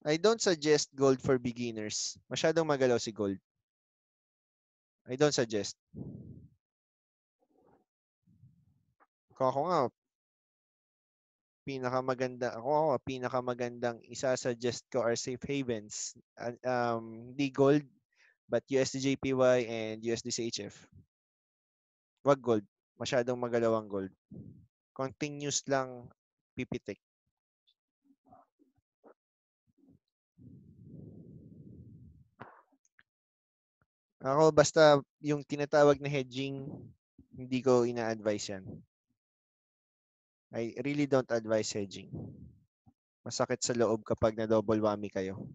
I don't suggest gold for beginners. Masyadong magalaw si gold. I don't suggest. Kung ako nga, pinakamaganda, ako ako, pinakamagandang isa-suggest ko are safe havens. Um, di gold, but USDJPY and USDCHF. Wag gold. Masyadong magalaw ang gold. Continuous lang pipitik. Ako basta yung tinatawag na hedging, hindi ko ina-advise yan. I really don't advise hedging. Masakit sa loob kapag na double whammy kayo.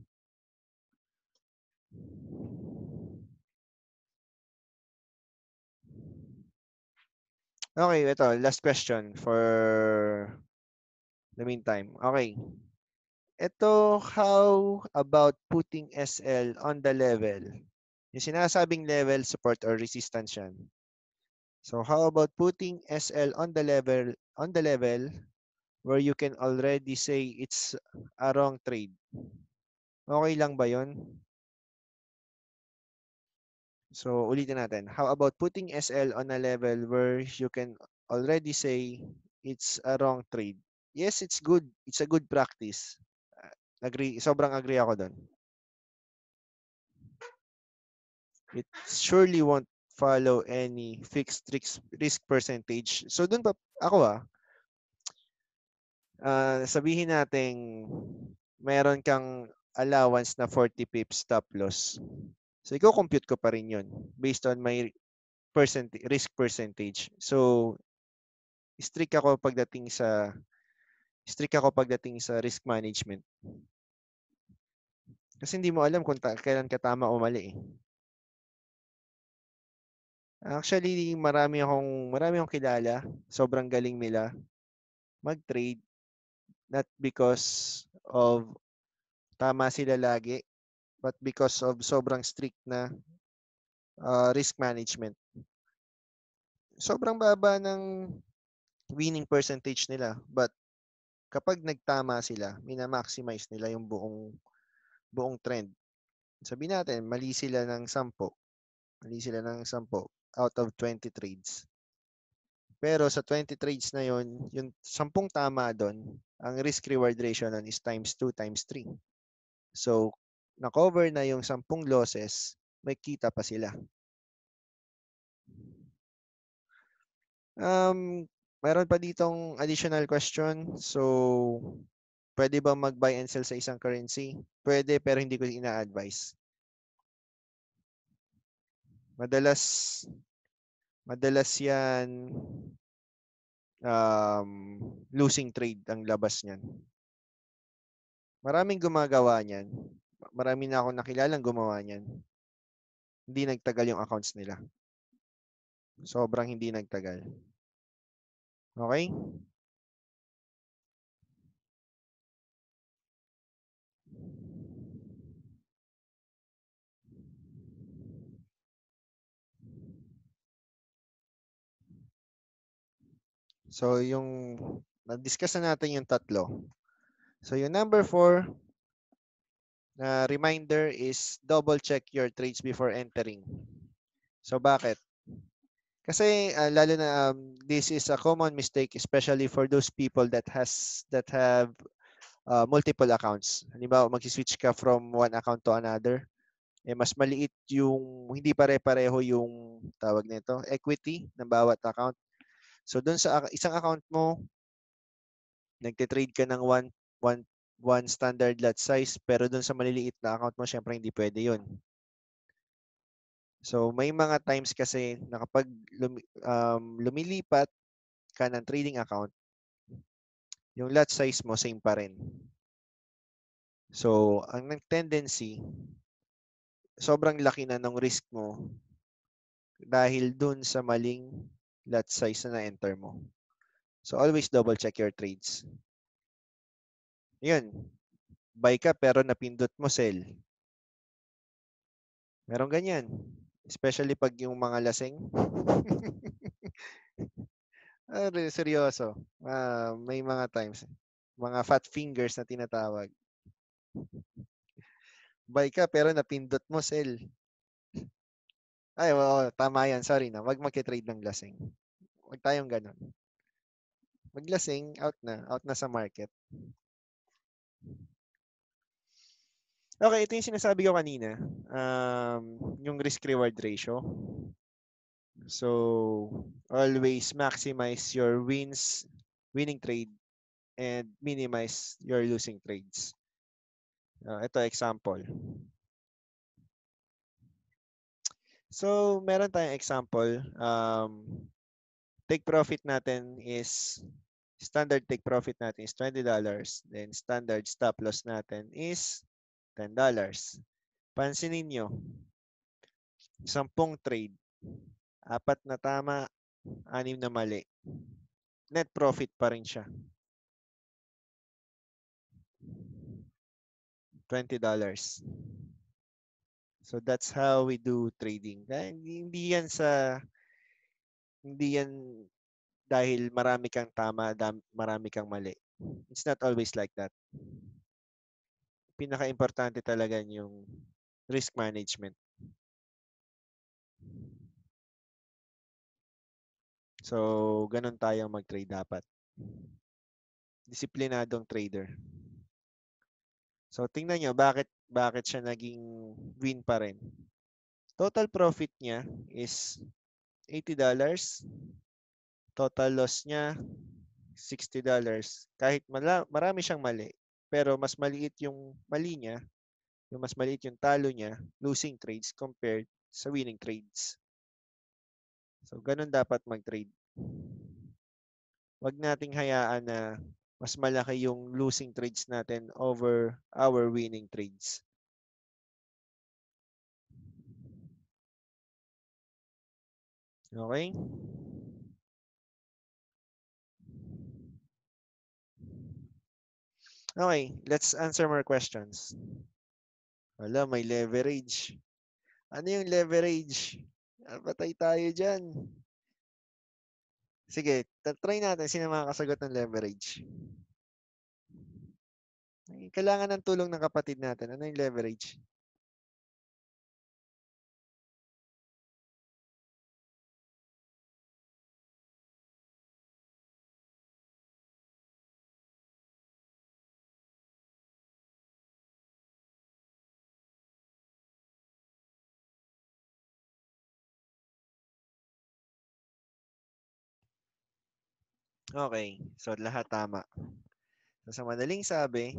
Okay, ito, last question for the meantime. Okay. Ito, how about putting SL on the level? Yung sinasabing level, support or resistance yan. So how about putting SL on the level on the level where you can already say it's a wrong trade? Okay lang ba 'yon? So ulitin natin. How about putting SL on a level where you can already say it's a wrong trade? Yes, it's good. It's a good practice. Agree, sobrang agree ako doon. It surely won't follow any fixed risk, risk percentage. So dun pa ako ah, uh, sabihin nating meron kang allowance na 40 pips stop loss. So iko compute ko pa rin 'yon based on my percent risk percentage. So strict ako pagdating sa strict ako pagdating sa risk management. Kasi hindi mo alam kung kailan ka tama o mali eh. Actually, marami akong marami akong kilala, sobrang galing nila mag-trade not because of tama sila lagi, but because of sobrang strict na uh, risk management. Sobrang baba ng winning percentage nila, but kapag nagtama sila, mina-maximize nila yung buong buong trend. Sabihin natin, mali sila ng 10. Mali sila ng 10 out of 20 trades. Pero sa 20 trades na yon, yung 10 tama doon, ang risk-reward ratio nun is times 2 times 3. So, na-cover na yung 10 losses, may kita pa sila. Um, meron pa ditong additional question. So, pwede ba mag-buy and sell sa isang currency? Pwede, pero hindi ko ina-advise. Madalas, madalas yan um, losing trade ang labas niyan. Maraming gumagawa niyan. Marami na akong nakilalang gumawa niyan. Hindi nagtagal yung accounts nila. Sobrang hindi nagtagal. Okay? So, yung na-discuss na natin yung tatlo. So, yung number four, na reminder is double check your trades before entering. So, bakit? Kasi uh, lalo na um, this is a common mistake especially for those people that has that have uh, multiple accounts. Halimbawa, mag-switch ka from one account to another. Eh, mas maliit yung hindi pare-pareho yung tawag nito, equity ng bawat account. So doon sa isang account mo, nagte-trade ka ng one, one, one standard lot size, pero doon sa maliliit na account mo, syempre hindi pwede yun. So may mga times kasi na kapag lumi, um, lumilipat ka ng trading account, yung lot size mo same pa rin. So ang tendency, sobrang laki na ng risk mo dahil dun sa maling lot size na na-enter mo. So always double check your trades. Yun. Buy ka pero napindot mo sell. Meron ganyan. Especially pag yung mga lasing. ah, seryoso. Uh, may mga times. Mga fat fingers na tinatawag. Buy ka pero napindot mo sell. Ay, oo, tama yan. Sorry na. Wag magki-trade ng lasing. Wag tayong ganun. Maglasing, out na. Out na sa market. Okay, ito yung sinasabi ko kanina. Um, yung risk-reward ratio. So, always maximize your wins, winning trade, and minimize your losing trades. Uh, ito, example. So, meron tayong example. Um, take profit natin is, standard take profit natin is $20. Then, standard stop loss natin is $10. Pansinin nyo, sampung trade, apat na tama, anim na mali. Net profit pa rin siya. $20. So that's how we do trading. Hindi yan sa hindi yan dahil marami kang tama, marami kang mali. It's not always like that pinaka-importante talaga yung risk management. So, ganun tayong mag-trade dapat. Disiplinadong trader. So, tingnan nyo, bakit, bakit siya naging win pa rin. Total profit niya is $80. Total loss niya, $60. Kahit marami siyang mali, pero mas maliit yung mali niya, yung mas maliit yung talo niya, losing trades compared sa winning trades. So, ganun dapat mag-trade. Huwag nating hayaan na mas malaki yung losing trades natin over our winning trades. Okay? Okay, let's answer more questions. Wala, may leverage. Ano yung leverage? Ah, patay tayo dyan. Sige, try natin sino makakasagot ng leverage. Kailangan ng tulong ng kapatid natin. Ano yung leverage? Okay. So, lahat tama. So, sa madaling sabi,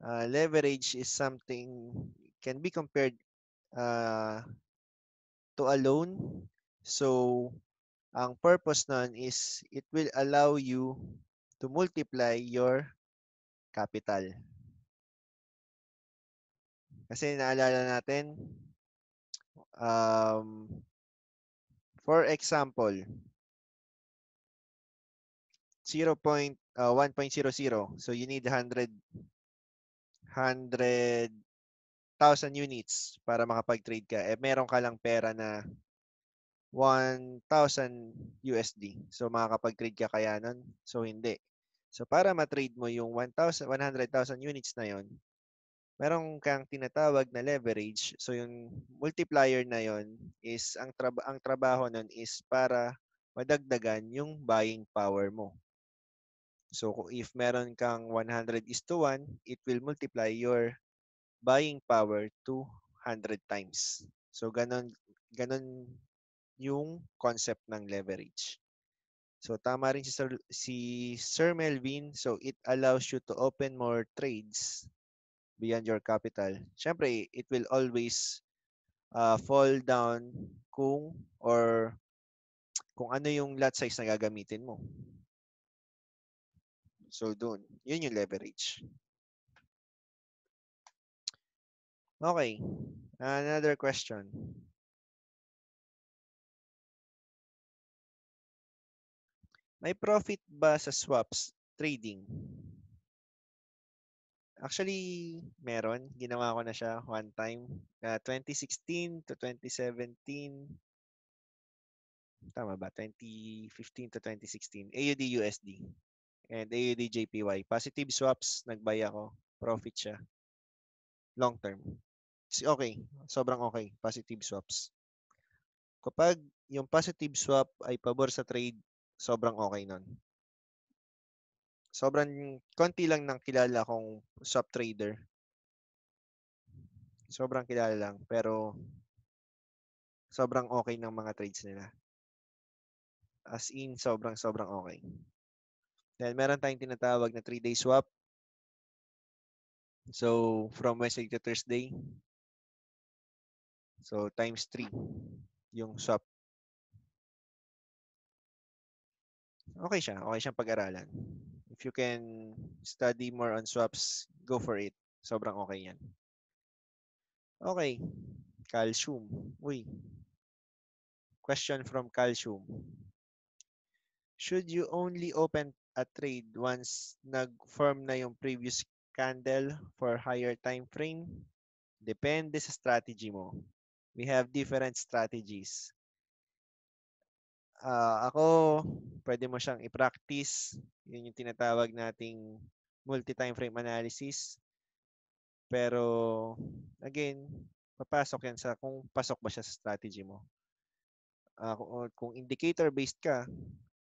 uh, leverage is something can be compared uh, to a loan. So, ang purpose nun is it will allow you to multiply your capital. Kasi naalala natin, um, for example, 0. Uh, 1.00. So you need 100 100,000 units para makapag-trade ka. Eh, meron ka lang pera na 1,000 USD. So makakapag-trade ka kaya nun? So hindi. So para ma-trade mo yung 1,000 100,000 units na yon, meron kang tinatawag na leverage. So yung multiplier na yon is ang trab- ang trabaho nun is para madagdagan yung buying power mo. So if meron kang 100 is to 1, it will multiply your buying power to 100 times. So ganon ganon yung concept ng leverage. So tama rin si Sir, si Sir Melvin. So it allows you to open more trades beyond your capital. Siyempre, it will always uh, fall down kung or kung ano yung lot size na gagamitin mo. So, doon. Yun yung leverage. Okay. Another question. May profit ba sa swaps trading? Actually, meron. Ginawa ko na siya one time. Uh, 2016 to 2017. Tama ba? 2015 to 2016. AUD USD. And AUD JPY. Positive swaps. Nagbay ako. Profit siya. Long term. Okay. Sobrang okay. Positive swaps. Kapag yung positive swap ay pabor sa trade, sobrang okay nun sobrang konti lang ng kilala kong swap trader. Sobrang kilala lang, pero sobrang okay ng mga trades nila. As in, sobrang sobrang okay. Then meron tayong tinatawag na 3-day swap. So, from Wednesday to Thursday. So, times 3 yung swap. Okay siya. Okay siyang pag-aralan if you can study more on swaps, go for it. Sobrang okay yan. Okay. Calcium. Uy. Question from Calcium. Should you only open a trade once nag-form na yung previous candle for higher time frame? Depende sa strategy mo. We have different strategies uh, ako, pwede mo siyang i-practice. Yun yung tinatawag nating multi-time frame analysis. Pero, again, papasok yan sa kung pasok ba siya sa strategy mo. Uh, kung, indicator-based ka,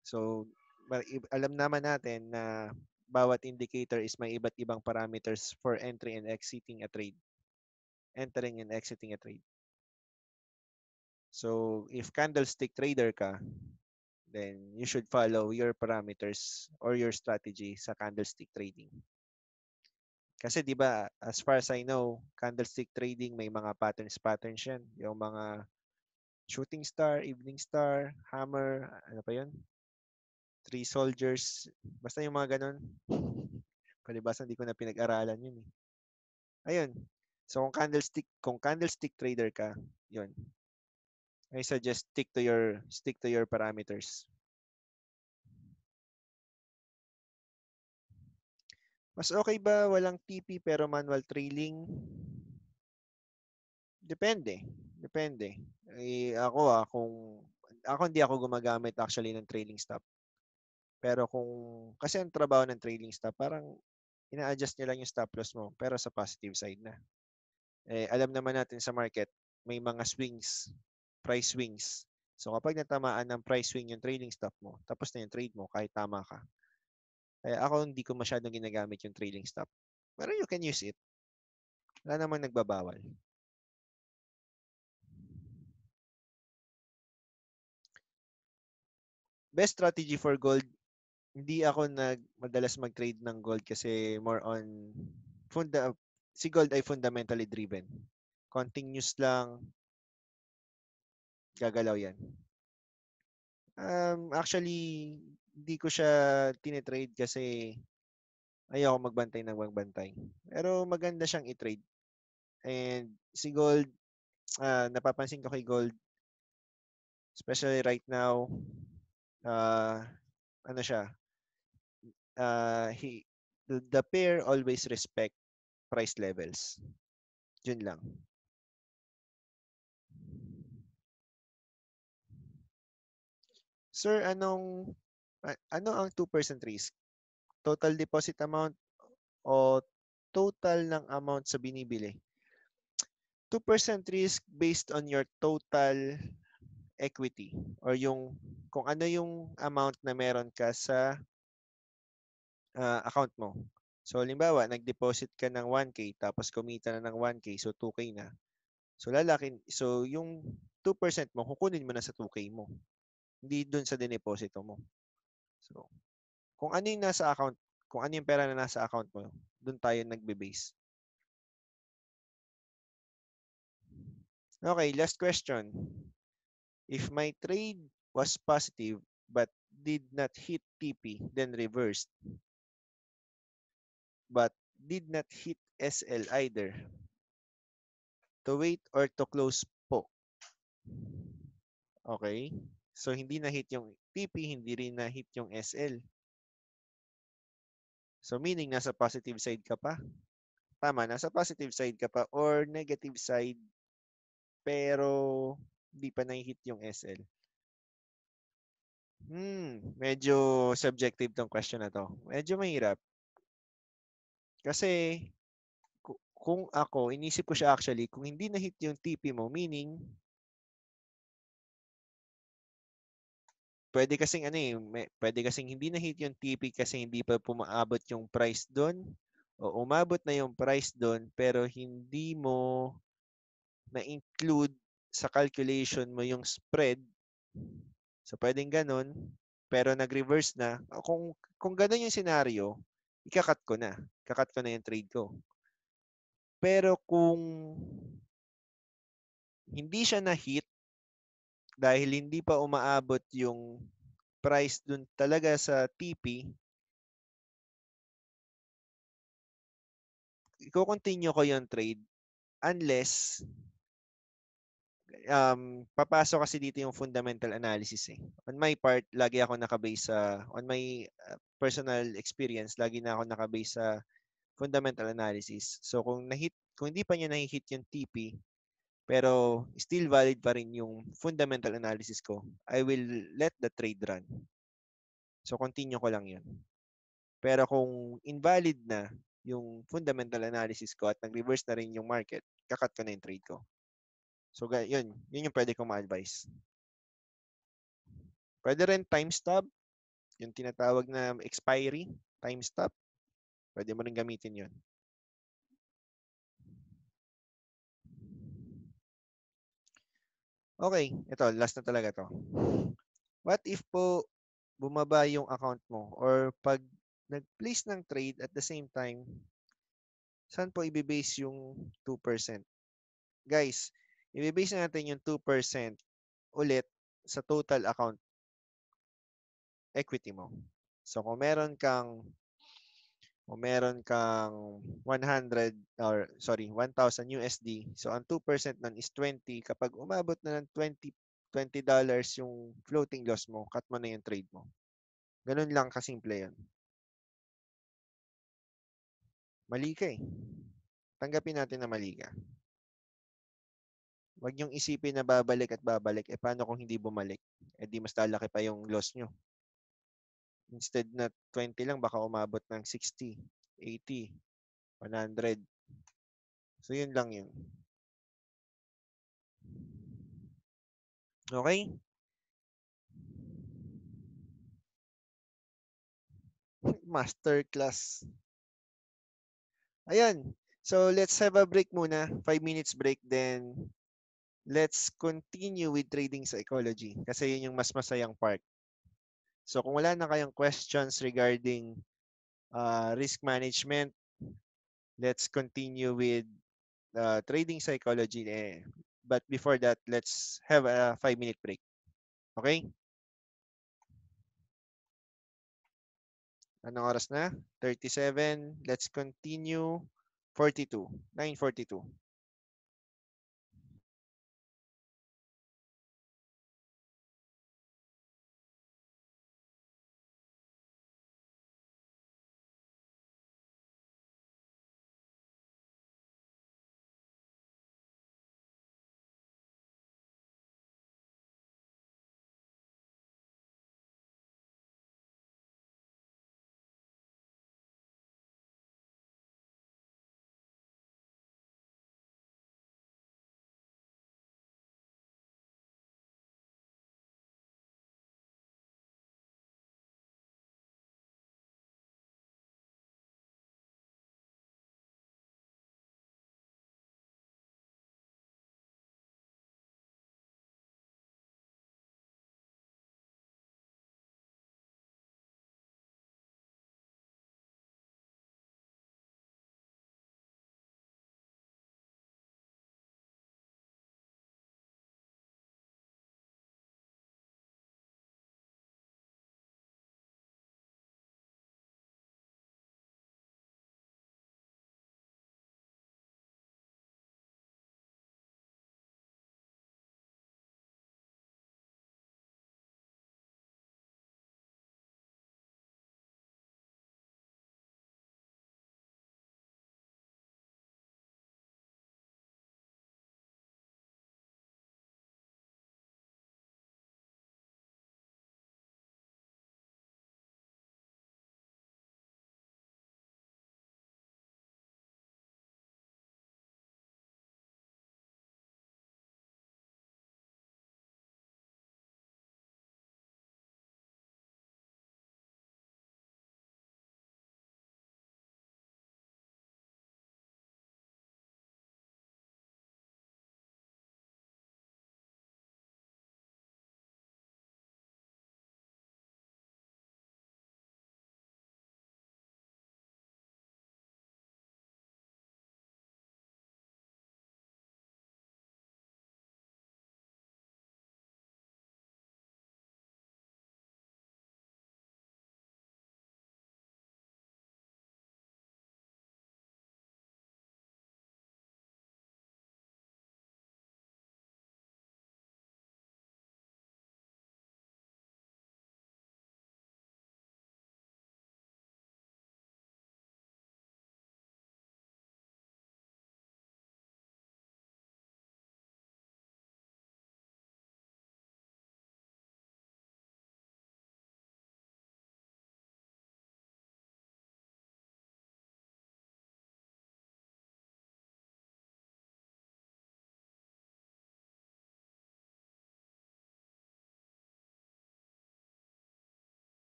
so, alam naman natin na bawat indicator is may iba't ibang parameters for entry and exiting a trade. Entering and exiting a trade. So, if candlestick trader ka, then you should follow your parameters or your strategy sa candlestick trading. Kasi 'di ba, as far as I know, candlestick trading may mga patterns patterns 'yan. Yung mga shooting star, evening star, hammer, ano pa 'yon? Three soldiers, basta yung mga ganun. Palibasa hindi ko na pinag-aralan 'yun eh. Ayun. So kung candlestick, kung candlestick trader ka, 'yun. I suggest stick to your stick to your parameters. Mas okay ba walang TP pero manual trailing? Depende. Depende. Eh, ako ah, kung ako hindi ako gumagamit actually ng trailing stop. Pero kung kasi ang trabaho ng trailing stop parang ina-adjust niya lang yung stop loss mo pero sa positive side na. Eh, alam naman natin sa market, may mga swings, price swings. So kapag natamaan ng price swing yung trading stop mo, tapos na yung trade mo kahit tama ka. Kaya ako hindi ko masyadong ginagamit yung trailing stop. Pero you can use it. Wala namang nagbabawal. Best strategy for gold, hindi ako nag madalas mag-trade ng gold kasi more on funda si gold ay fundamentally driven. Konting news lang gagalaw 'yan. Um, actually, hindi ko siya tine-trade kasi ayoko magbantay ng magbantay. Pero maganda siyang i-trade. And si gold, uh, napapansin ko kay gold, especially right now, uh, ano siya, uh, he, the, pair always respect price levels. Yun lang. Sir, anong ano ang 2% risk? Total deposit amount o total ng amount sa binibili? 2% risk based on your total equity or yung kung ano yung amount na meron ka sa uh, account mo. So, halimbawa, nag-deposit ka ng 1K tapos kumita na ng 1K, so 2K na. So, lalaki, so yung 2% mo, kukunin mo na sa 2K mo. Hindi dun sa dineposito mo. So, kung ano yung nasa account, kung ano yung pera na nasa account mo, dun tayo nagbe-base. Okay, last question. If my trade was positive but did not hit TP, then reversed, but did not hit SL either. To wait or to close po. Okay? So, hindi na-hit yung TP, hindi rin na-hit yung SL. So, meaning nasa positive side ka pa. Tama, nasa positive side ka pa or negative side pero hindi pa na-hit yung SL. Hmm, medyo subjective tong question na to. Medyo mahirap. Kasi kung ako, inisip ko siya actually, kung hindi na-hit yung TP mo, meaning, pwede kasing ano eh, may, pwede kasing hindi na-hit yung TP kasi hindi pa pumaabot yung price doon, o umabot na yung price doon, pero hindi mo na-include sa calculation mo yung spread. So, pwedeng ganun, pero nag-reverse na. Kung, kung ganun yung scenario, ikakat ko na. Kakat ko na yung trade ko. Pero kung hindi siya na-hit dahil hindi pa umaabot yung price dun talaga sa TP, i-continue ko yung trade unless um, papasok kasi dito yung fundamental analysis eh. On my part, lagi ako nakabase sa, on my uh, personal experience, lagi na ako nakabase sa fundamental analysis. So kung nahit, kung hindi pa niya nahihit yung TP, pero still valid pa rin yung fundamental analysis ko, I will let the trade run. So continue ko lang yun. Pero kung invalid na yung fundamental analysis ko at nag-reverse na rin yung market, kakat ko na yung trade ko. So, yun. Yun yung pwede kong ma-advise. Pwede rin time stop. Yung tinatawag na expiry, time stop. Pwede mo rin gamitin yun. Okay, ito, last na talaga to. What if po bumaba yung account mo or pag nag-place ng trade at the same time, saan po i-base yung 2%? Guys, i-base natin yung 2% ulit sa total account equity mo. So kung meron kang kung meron kang 100 or sorry, 1,000 USD, so ang 2% nun is 20. Kapag umabot na ng 20 $20 dollars yung floating loss mo, cut mo na yung trade mo. Ganun lang kasimple yun. Mali ka eh. Tanggapin natin na mali ka. Huwag niyong isipin na babalik at babalik. Eh, paano kung hindi bumalik? Eh, di mas lalaki pa yung loss nyo. Instead na 20 lang, baka umabot ng 60. 80, 100. So, yun lang yun. Okay? Masterclass. Ayan. So, let's have a break muna. 5 minutes break. Then, let's continue with trading psychology. Kasi yun yung mas masayang part. So, kung wala na kayong questions regarding uh, risk management, let's continue with uh, trading psychology. Eh. But before that, let's have a 5 minute break. Okay? Anong oras na? 37. Let's continue. 42. 9.42.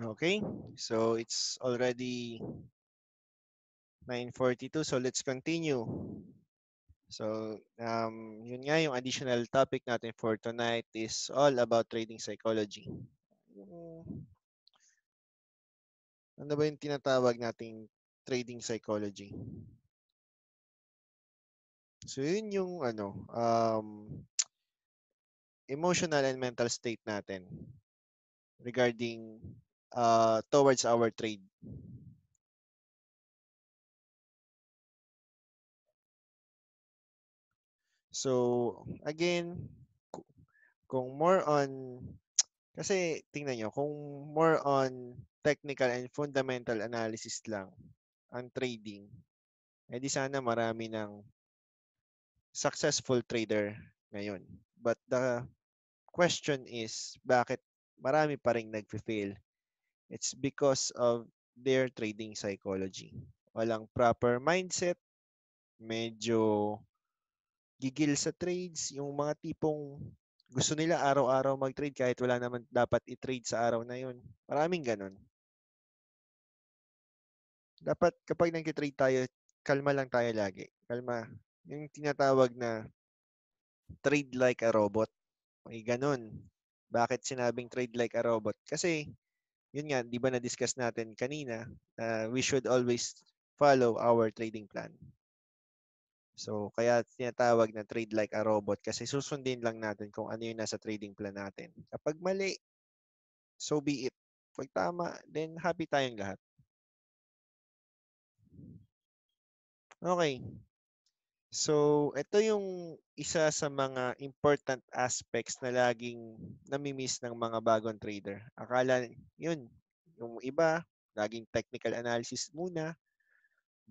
Okay, so it's already 9.42, so let's continue. So, um, yun nga yung additional topic natin for tonight is all about trading psychology. Ano ba yung tinatawag nating trading psychology? So, yun yung ano, um, emotional and mental state natin regarding uh, towards our trade. So, again, kung more on, kasi tingnan nyo, kung more on technical and fundamental analysis lang ang trading, edi sana marami ng successful trader ngayon. But the question is, bakit marami pa rin nagfe-fail? It's because of their trading psychology. Walang proper mindset, medyo gigil sa trades, yung mga tipong gusto nila araw-araw mag-trade kahit wala naman dapat i-trade sa araw na yun. Maraming ganun. Dapat kapag nag-trade tayo, kalma lang tayo lagi. Kalma. Yung tinatawag na trade like a robot. May ganun. Bakit sinabing trade like a robot? Kasi, yun nga, di ba na-discuss natin kanina, uh, we should always follow our trading plan. So, kaya tinatawag na trade like a robot kasi susundin lang natin kung ano yung nasa trading plan natin. Kapag mali, so be it. Pag tama, then happy tayong lahat. Okay. So, ito yung isa sa mga important aspects na laging namimiss ng mga bagong trader. Akala, yun, yung iba, laging technical analysis muna,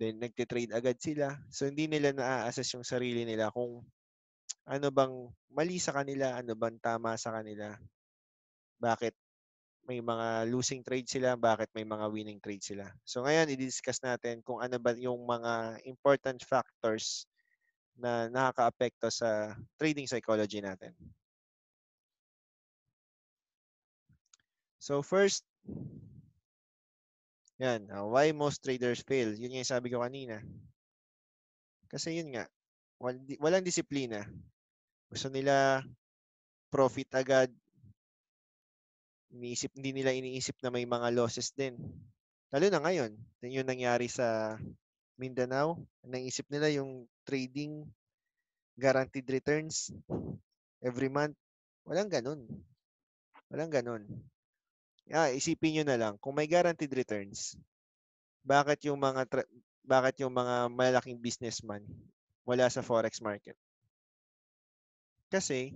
Then, nagte-trade agad sila. So, hindi nila na-assess yung sarili nila kung ano bang mali sa kanila, ano bang tama sa kanila. Bakit may mga losing trade sila, bakit may mga winning trade sila. So, ngayon, i-discuss natin kung ano ba yung mga important factors na nakaka-apekto sa trading psychology natin. So, first, yan, uh, why most traders fail? Yun yung sabi ko kanina. Kasi yun nga, wal, walang disiplina. Gusto nila profit agad. Iniisip, hindi nila iniisip na may mga losses din. Lalo na ngayon, yun yung nangyari sa Mindanao. Naisip nila yung trading guaranteed returns every month. Walang ganun. Walang ganun ah, isipin niyo na lang, kung may guaranteed returns, bakit yung mga bakit yung mga malalaking businessman wala sa forex market? Kasi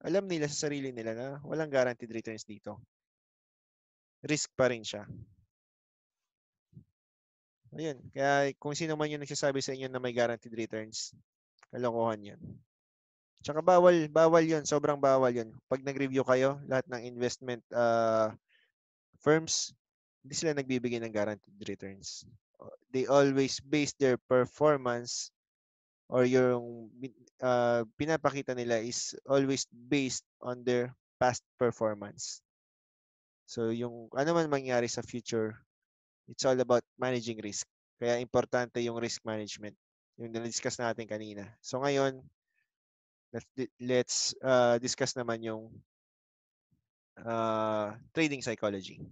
alam nila sa sarili nila na walang guaranteed returns dito. Risk pa rin siya. Ayun. Kaya kung sino man yung nagsasabi sa inyo na may guaranteed returns, kalokohan yan. Tsaka bawal, bawal yon Sobrang bawal yon Pag nag-review kayo, lahat ng investment uh, firms, hindi sila nagbibigay ng guaranteed returns. They always base their performance or yung uh, pinapakita nila is always based on their past performance. So yung ano man mangyari sa future, it's all about managing risk. Kaya importante yung risk management. Yung na-discuss natin kanina. So ngayon, let's, let's uh, discuss naman yung uh, trading psychology.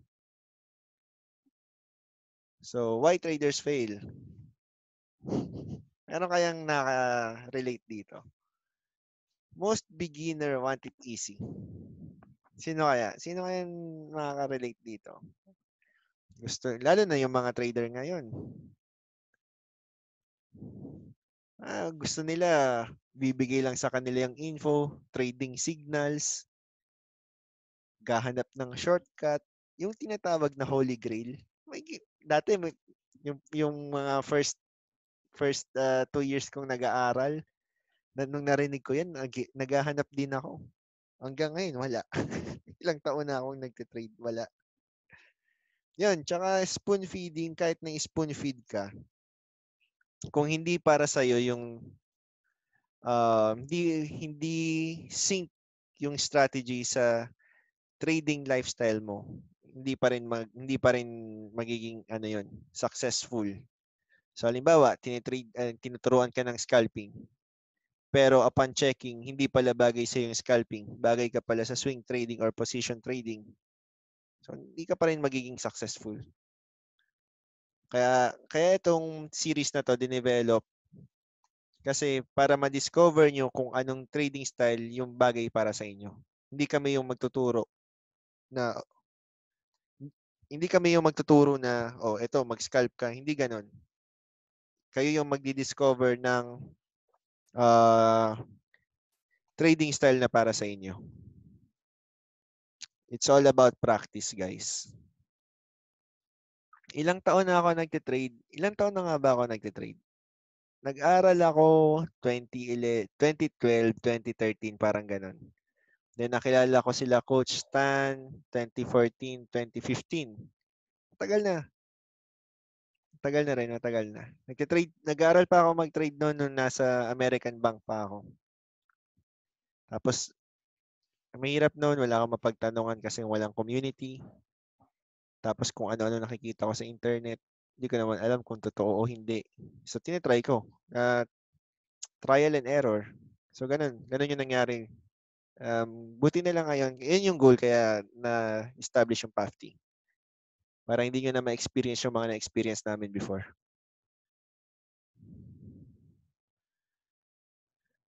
So, why traders fail? Ano kayang naka-relate dito? Most beginner want it easy. Sino kaya? Sino kaya makaka-relate dito? Gusto, lalo na yung mga trader ngayon. Ah, gusto nila bibigay lang sa kanila yung info, trading signals, gahanap ng shortcut, yung tinatawag na holy grail. May, dati may, yung, yung mga first first uh, two years kong nag-aaral, na, nung narinig ko yan, nag, naghahanap din ako. Hanggang ngayon, wala. Ilang taon na akong nagtitrade, wala. Yan, tsaka spoon feeding, kahit na spoon feed ka, kung hindi para sa iyo yung uh, hindi hindi sync yung strategy sa trading lifestyle mo, hindi pa rin mag, hindi pa rin magiging ano 'yon, successful. So halimbawa, tinitrade uh, tinuturuan ka ng scalping. Pero upon checking, hindi pala bagay sa yung scalping. Bagay ka pala sa swing trading or position trading. So hindi ka pa rin magiging successful. Kaya kaya itong series na to dinevelop kasi para ma-discover nyo kung anong trading style yung bagay para sa inyo. Hindi kami yung magtuturo na hindi kami yung magtuturo na oh eto mag-scalp ka, hindi ganoon. Kayo yung magdi-discover ng uh, trading style na para sa inyo. It's all about practice, guys. Ilang taon na ako nagte-trade? Ilang taon na nga ba ako nagte-trade? Nag-aral ako 2011, 2012, 2013, parang ganun. Then nakilala ko sila Coach Stan 2014, 2015. Tagal na. Tagal na rin, matagal na. Nagte-trade, nag-aaral pa ako mag-trade noon nung nasa American Bank pa ako. Tapos mahirap noon, wala akong mapagtanungan kasi walang community. Tapos kung ano-ano nakikita ko sa internet, hindi ko naman alam kung totoo o hindi. So, tinitry ko. Uh, trial and error. So, ganun. Ganun yung nangyari. Um, buti na lang ngayon. Yun yung goal kaya na-establish yung PAFT. Para hindi nyo na ma-experience yung mga na-experience namin before.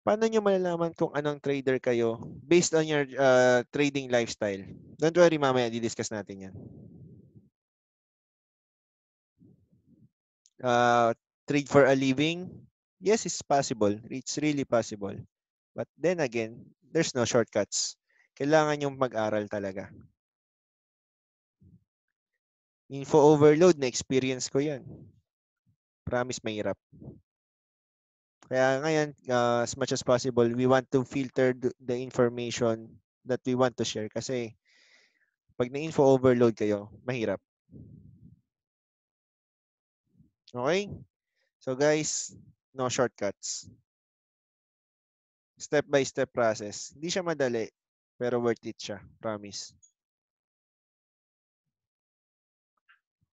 Paano nyo malalaman kung anong trader kayo based on your uh, trading lifestyle? Don't worry, mamaya, di-discuss natin yan. uh, trade for a living? Yes, it's possible. It's really possible. But then again, there's no shortcuts. Kailangan yung mag-aral talaga. Info overload, na-experience ko yan. Promise, mahirap. Kaya ngayon, uh, as much as possible, we want to filter the information that we want to share kasi pag na-info overload kayo, mahirap. Okay? So guys, no shortcuts. Step by step process. Hindi siya madali, pero worth it siya. Promise.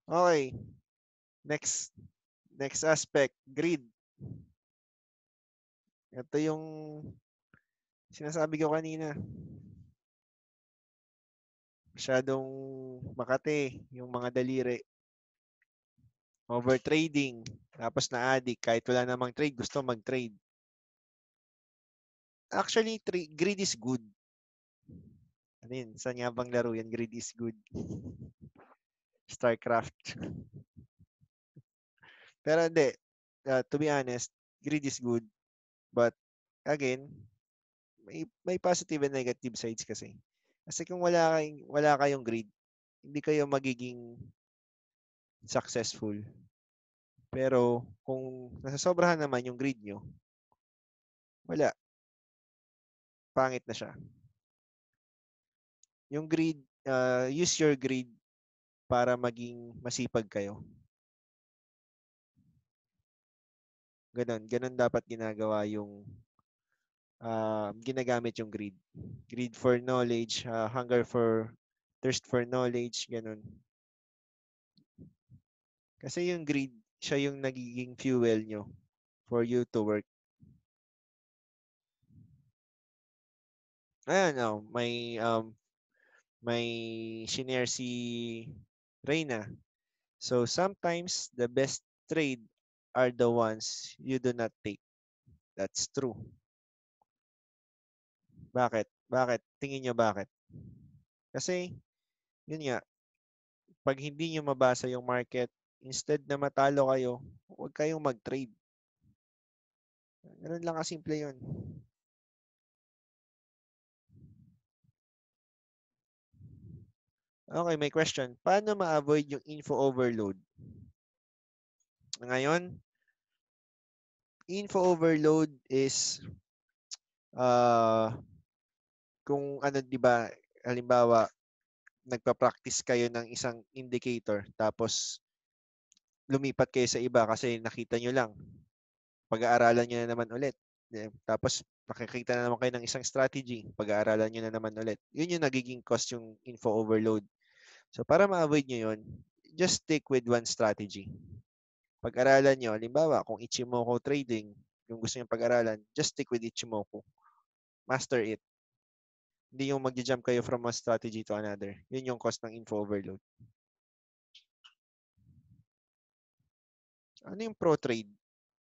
Okay. Next next aspect, greed. Ito yung sinasabi ko kanina. Masyadong makate yung mga daliri. Overtrading. Tapos na-addict. Kahit wala namang trade, gusto mag-trade. Actually, greed is good. Ano yun? Saan nga bang laro yan? Greed is good. StarCraft. Pero hindi. Uh, to be honest, greed is good. But, again, may, may positive and negative sides kasi. Kasi kung wala kayong, wala kayong greed, hindi kayo magiging successful. Pero kung nasasobrahan naman yung greed nyo, wala. Pangit na siya. Yung greed, uh, use your greed para maging masipag kayo. Ganon. Ganon dapat ginagawa yung uh, ginagamit yung greed. Greed for knowledge, uh, hunger for, thirst for knowledge, ganon. Kasi yung greed, siya yung nagiging fuel nyo for you to work. Ayan, oh, may um may shinare si Reina. So sometimes the best trade are the ones you do not take. That's true. Bakit? Bakit? Tingin nyo bakit? Kasi, yun nga, pag hindi nyo mabasa yung market, Instead na matalo kayo, huwag kayong mag-trade. Ganun lang kasimple yun. Okay, may question. Paano ma-avoid yung info overload? Ngayon, info overload is uh, kung ano, di ba, halimbawa, nagpa-practice kayo ng isang indicator tapos lumipat kayo sa iba kasi nakita nyo lang. Pag-aaralan nyo na naman ulit. Tapos, nakikita na naman kayo ng isang strategy. Pag-aaralan nyo na naman ulit. Yun yung nagiging cost yung info overload. So para ma-avoid nyo yun, just stick with one strategy. Pag-aralan nyo, halimbawa, kung Ichimoku trading, yung gusto nyo pag-aralan, just stick with Ichimoku. Master it. Hindi yung mag-jump kayo from one strategy to another. Yun yung cause ng info overload. Ano yung pro trade?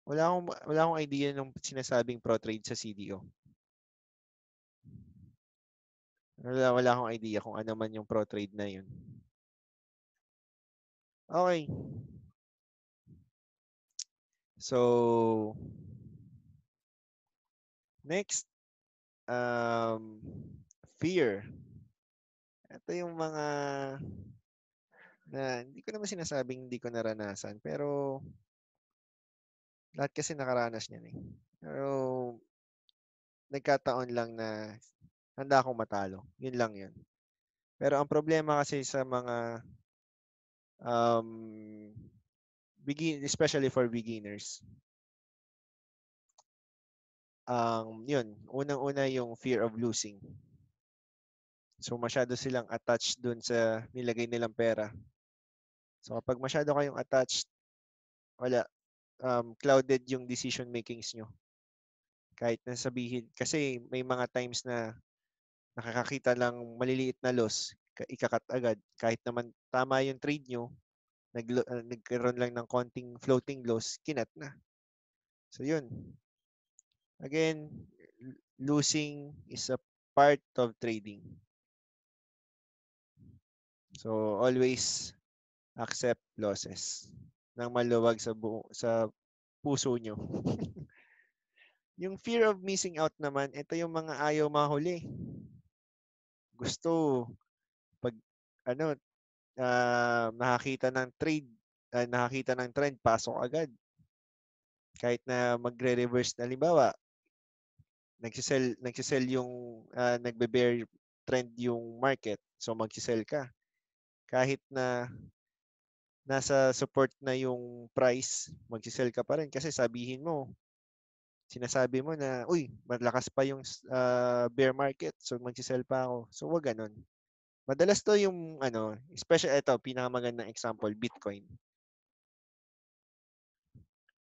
Wala akong, wala akong idea ng sinasabing pro trade sa CDO. Wala, wala akong idea kung ano man yung pro trade na yun. Okay. So, next, um, fear. Ito yung mga na hindi ko naman sinasabing hindi ko naranasan, pero lahat kasi nakaranas niyan eh. Pero nagkataon lang na handa akong matalo. Yun lang yun. Pero ang problema kasi sa mga um, begin, especially for beginners, ang um, yun, unang-una yung fear of losing. So masyado silang attached dun sa nilagay nilang pera. So kapag masyado kayong attached, wala, um, clouded yung decision makings nyo. Kahit na sabihin, kasi may mga times na nakakakita lang maliliit na loss, ikakat agad. Kahit naman tama yung trade nyo, nag, uh, nagkaroon lang ng konting floating loss, kinat na. So yun. Again, losing is a part of trading. So always accept losses nang maluwag sa buo, sa puso nyo. yung fear of missing out naman, ito yung mga ayaw mahuli gusto pag ano uh, nakakita ng trade, uh, nakakita ng trend, pasok agad. Kahit na magre-reverse na limbawa, nagsisell nagsisell yung uh, nagbe-bear trend yung market. So magsisell ka. Kahit na nasa support na yung price, magsisell ka pa rin kasi sabihin mo sinasabi mo na, uy, malakas pa yung uh, bear market, so magsisell pa ako. So, wag ganun. Madalas to yung, ano, especially ito, pinakamagandang example, Bitcoin.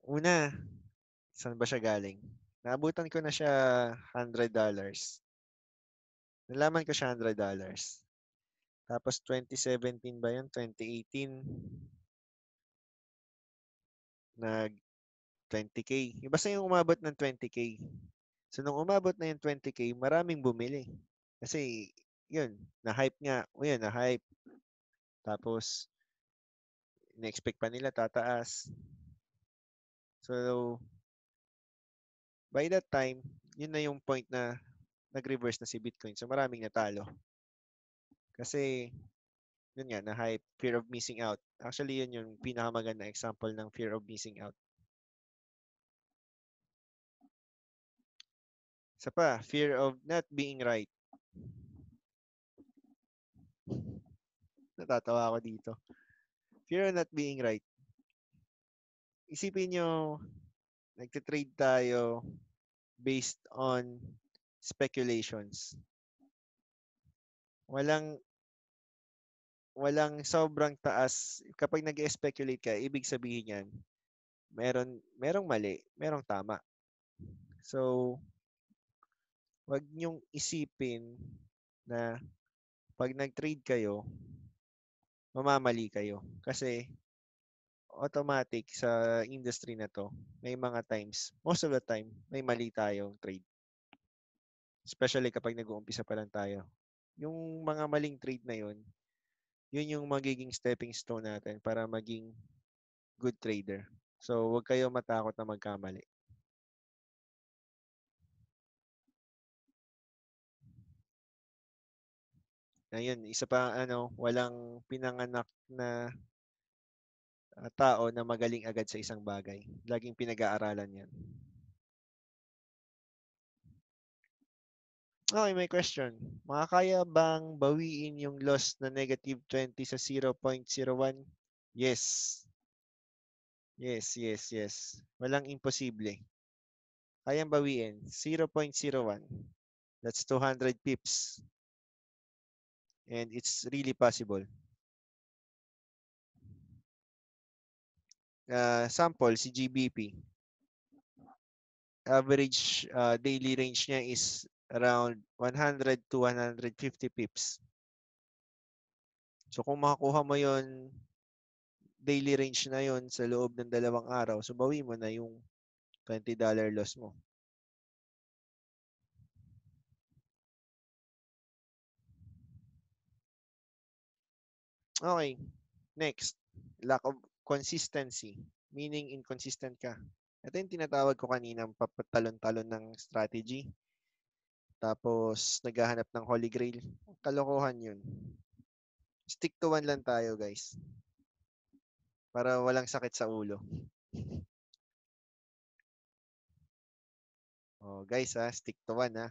Una, saan ba siya galing? Naabutan ko na siya $100. Nalaman ko siya $100. Tapos 2017 ba yun? 2018. Nag 20K. Basta yung umabot ng 20K. So, nung umabot na yung 20K, maraming bumili. Kasi, yun, na-hype nga. O yun, na-hype. Tapos, na-expect pa nila tataas. So, by that time, yun na yung point na nag-reverse na si Bitcoin. So, maraming natalo. Kasi, yun nga, na-hype, fear of missing out. Actually, yun yung pinakamaganda example ng fear of missing out. Isa pa, fear of not being right. Natatawa ako dito. Fear of not being right. Isipin nyo, nagtitrade tayo based on speculations. Walang walang sobrang taas. Kapag nag-speculate ka, ibig sabihin yan, meron merong mali, merong tama. So, wag niyong isipin na pag nag-trade kayo, mamamali kayo. Kasi automatic sa industry na to, may mga times, most of the time, may mali tayong trade. Especially kapag nag-uumpisa pa lang tayo. Yung mga maling trade na yun, yun yung magiging stepping stone natin para maging good trader. So, huwag kayo matakot na magkamali. Ayun, isa pa ano, walang pinanganak na uh, tao na magaling agad sa isang bagay. Laging pinag-aaralan 'yan. Okay, may question. Makakaya bang bawiin yung loss na negative 20 sa 0.01? Yes. Yes, yes, yes. Walang imposible. Kayang bawiin. 0.01. That's 200 pips. And it's really possible. Uh, sample, si GBP. Average uh, daily range niya is around 100 to 150 pips. So kung makakuha mo yon daily range na yon sa loob ng dalawang araw, subawi mo na yung $20 loss mo. Okay. Next, lack of consistency, meaning inconsistent ka. Ito yung tinatawag ko kanina, papatalon-talon ng strategy. Tapos, naghahanap ng holy grail. Kalokohan yun. Stick to one lang tayo, guys. Para walang sakit sa ulo. Oh, guys ha, stick to one ha.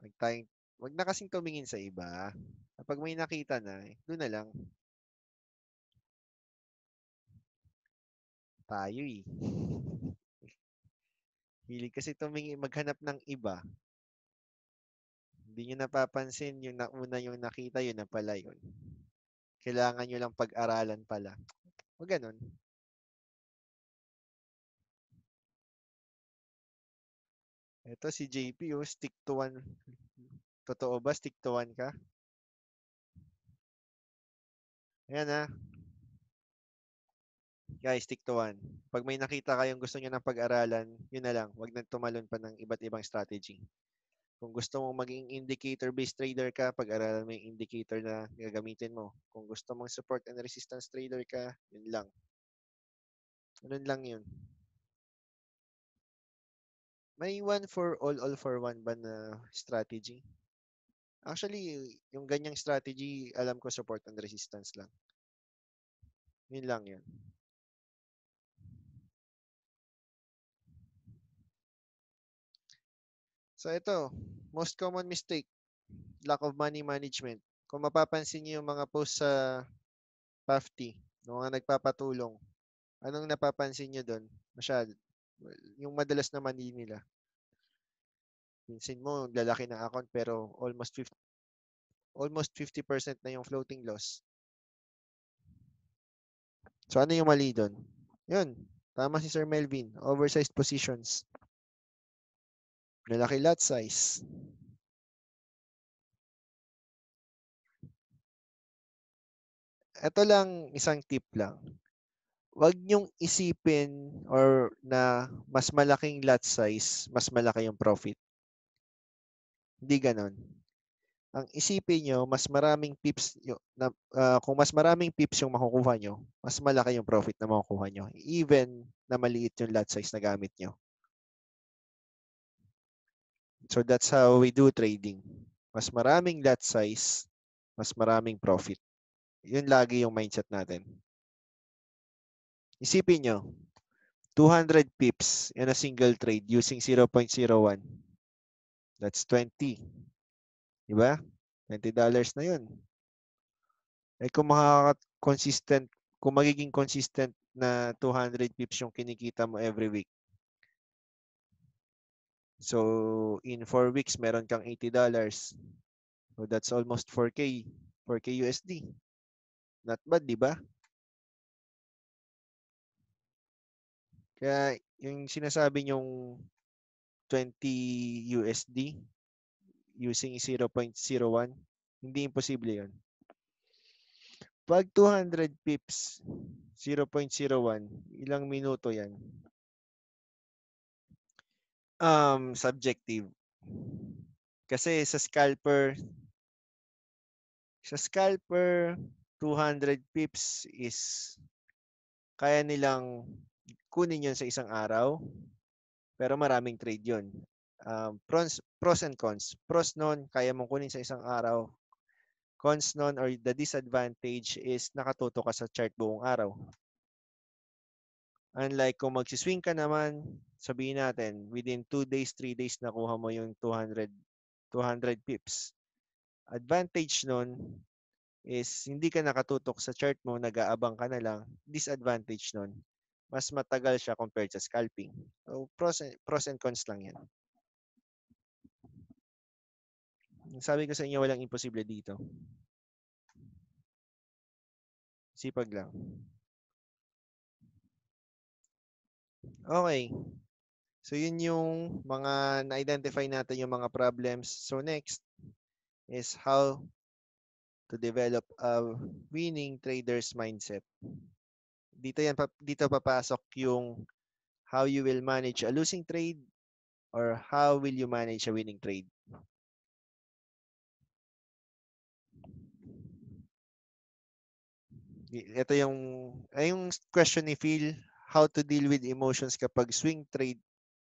Wag tayong, wag na kasing tumingin sa iba. Kapag may nakita na, eh, doon na lang. Tayo eh. Hilig kasi tumingin, maghanap ng iba. Hindi nyo napapansin yung nauna yung nakita, yun na pala yun. Kailangan nyo lang pag-aralan pala. O ganun. Ito si JP, oh, stick to one. Totoo ba? Stick to one ka? Ayan ha. Guys, stick to one. Pag may nakita kayong gusto nyo ng pag-aralan, yun na lang. Huwag nang tumalon pa ng iba't ibang strategy. Kung gusto mong maging indicator-based trader ka, pag-aralan mo yung indicator na gagamitin mo. Kung gusto mong support and resistance trader ka, yun lang. Ganun lang yun. May one for all, all for one ba na strategy? Actually, yung ganyang strategy, alam ko support and resistance lang. Yun lang yun. So ito, most common mistake, lack of money management. Kung mapapansin niyo yung mga post sa PAFT, yung mga nagpapatulong, anong napapansin niyo doon? Masyado. Yung madalas na money nila. Pinsin mo, lalaki ng account pero almost 50 almost 50% na yung floating loss. So ano yung mali doon? Yun, tama si Sir Melvin, oversized positions. Lalaki lot size. Ito lang isang tip lang. Huwag niyong isipin or na mas malaking lot size, mas malaki yung profit. Hindi ganon. Ang isipin nyo, mas maraming pips, yung, na, uh, kung mas maraming pips yung makukuha nyo, mas malaki yung profit na makukuha nyo. Even na maliit yung lot size na gamit nyo. So that's how we do trading. Mas maraming lot size, mas maraming profit. Yun lagi yung mindset natin. Isipin nyo, 200 pips in a single trade using 0.01. That's 20. Diba? $20 na yun. Eh kung makaka-consistent, kung magiging consistent na 200 pips yung kinikita mo every week. So, in 4 weeks, meron kang $80. So, that's almost 4K. 4K USD. Not bad, di ba? Kaya, yung sinasabi nyong 20 USD, using 0.01, hindi imposible yun. Pag 200 pips, 0.01, ilang minuto yan? Um, subjective. Kasi sa scalper, sa scalper, 200 pips is kaya nilang kunin yun sa isang araw, pero maraming trade yun um, pros, pros and cons. Pros nun, kaya mong kunin sa isang araw. Cons nun or the disadvantage is nakatuto ka sa chart buong araw. Unlike kung magsiswing ka naman, sabihin natin, within 2 days, 3 days, nakuha mo yung 200, 200 pips. Advantage nun is hindi ka nakatutok sa chart mo, nag-aabang ka na lang. Disadvantage nun, mas matagal siya compared sa scalping. So, pros, pros and cons lang yan. Sabi ko sa inyo, walang imposible dito. Sipag lang. Okay. So, yun yung mga na-identify natin yung mga problems. So, next is how to develop a winning trader's mindset. Dito yan dito papasok yung how you will manage a losing trade or how will you manage a winning trade. Ito yung ay yung question ni Phil, how to deal with emotions kapag swing trade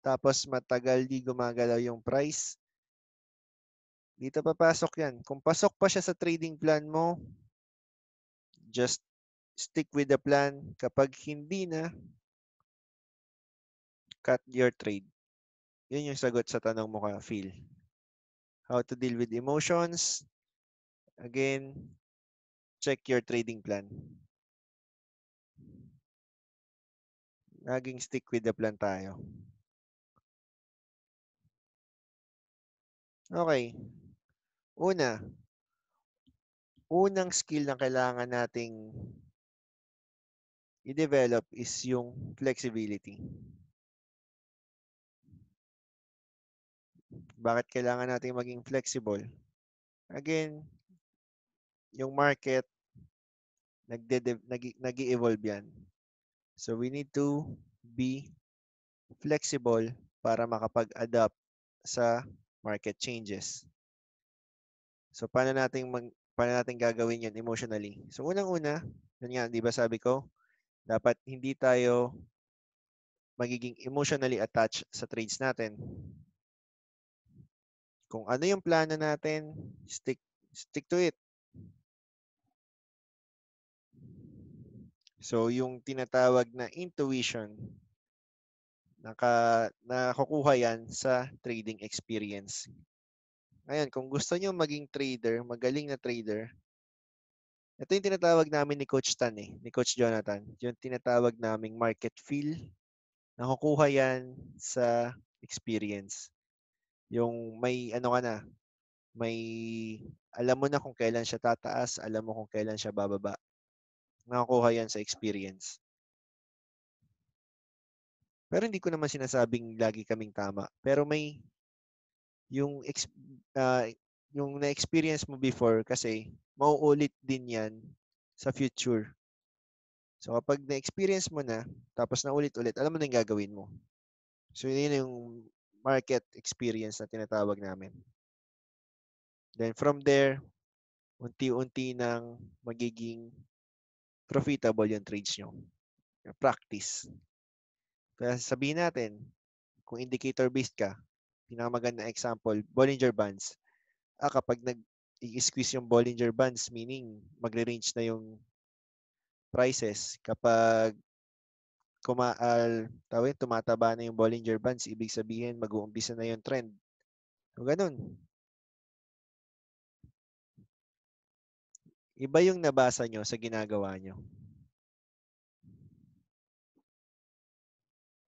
tapos matagal di gumagalaw yung price. Dito papasok yan. Kung pasok pa siya sa trading plan mo, just stick with the plan. Kapag hindi na, cut your trade. Yun yung sagot sa tanong mo ka, Phil. How to deal with emotions. Again, check your trading plan. Laging stick with the plan tayo. Okay. Una, unang skill na kailangan nating i-develop is yung flexibility. Bakit kailangan natin maging flexible? Again, yung market, nag-evolve yan. So, we need to be flexible para makapag-adapt sa market changes. So paano natin mag paano natin gagawin 'yon emotionally? So unang-una, yun nga 'di ba sabi ko, dapat hindi tayo magiging emotionally attached sa trades natin. Kung ano yung plano natin, stick stick to it. So yung tinatawag na intuition Naka, nakukuha yan sa trading experience. Ngayon, kung gusto nyo maging trader, magaling na trader, ito yung tinatawag namin ni Coach Tan eh, ni Coach Jonathan. Yung tinatawag naming market feel. Nakukuha yan sa experience. Yung may ano ka na, may alam mo na kung kailan siya tataas, alam mo kung kailan siya bababa. Nakukuha yan sa experience. Pero hindi ko naman sinasabing lagi kaming tama. Pero may yung uh, yung na-experience mo before kasi mauulit din yan sa future. So kapag na-experience mo na, tapos na ulit-ulit, alam mo na yung gagawin mo. So yun yung market experience na tinatawag namin. Then from there, unti-unti nang magiging profitable yung trades nyo. Practice. Kaya sabihin natin, kung indicator-based ka, pinakamaganda example, Bollinger Bands. Ah, kapag nag-i-squeeze yung Bollinger Bands, meaning magre-range na yung prices. Kapag kumaal, tawin, tumataba na yung Bollinger Bands, ibig sabihin mag-uumpisa na yung trend. So, ganun. Iba yung nabasa nyo sa ginagawa nyo.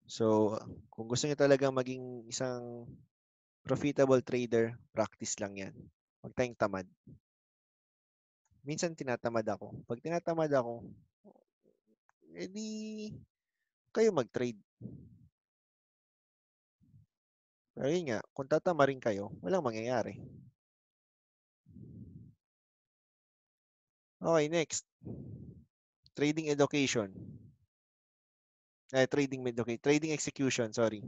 So, kung gusto niyo talagang maging isang profitable trader, practice lang yan. Huwag tayong tamad. Minsan tinatamad ako. Pag tinatamad ako, edi kayo mag-trade. Pero yun nga, kung tatama rin kayo, walang mangyayari. Okay, next. Trading education. Eh, trading okay. Trading execution, sorry.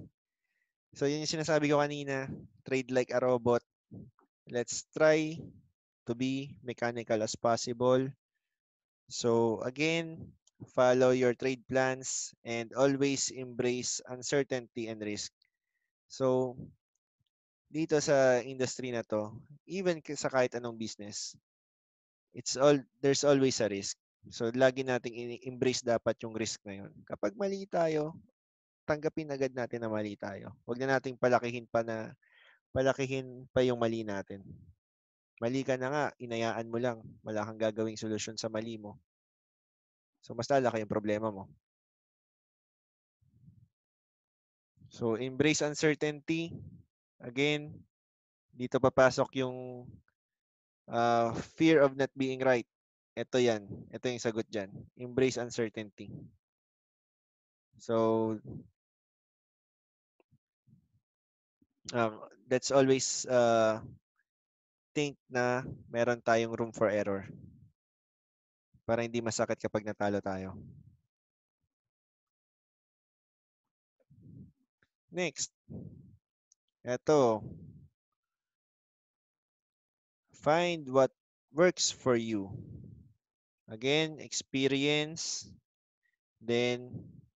So, yun yung sinasabi ko kanina. Trade like a robot. Let's try to be mechanical as possible. So, again, follow your trade plans and always embrace uncertainty and risk. So, dito sa industry na to, even sa kahit anong business, it's all there's always a risk. So, lagi nating i-embrace dapat yung risk na yun. Kapag mali tayo, tanggapin agad natin na mali tayo. Huwag na nating palakihin pa na palakihin pa yung mali natin. Mali ka na nga, inayaan mo lang. Wala kang gagawing solusyon sa mali mo. So, mas lalaki yung problema mo. So, embrace uncertainty. Again, dito papasok yung uh, fear of not being right. Ito yan. Ito yung sagot dyan. Embrace uncertainty. So, um, let's always uh, think na meron tayong room for error. Para hindi masakit kapag natalo tayo. Next. Ito. Find what works for you. Again, experience. Then,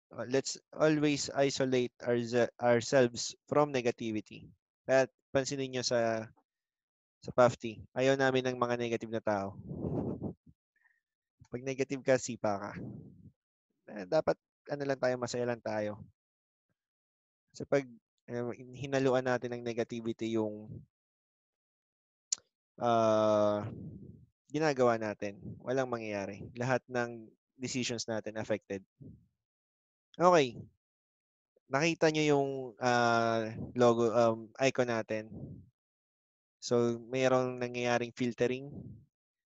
uh, let's always isolate our, ourselves from negativity. At pansinin nyo sa sa PAFT, ayaw namin ng mga negative na tao. Pag negative ka, sipa ka. Eh, dapat ano lang tayo, masaya lang tayo. So pag eh, hinaluan natin ng negativity yung uh, ginagawa natin, walang mangyayari. Lahat ng decisions natin affected. Okay. Nakita nyo yung uh, logo, um, icon natin. So, mayroong nangyayaring filtering.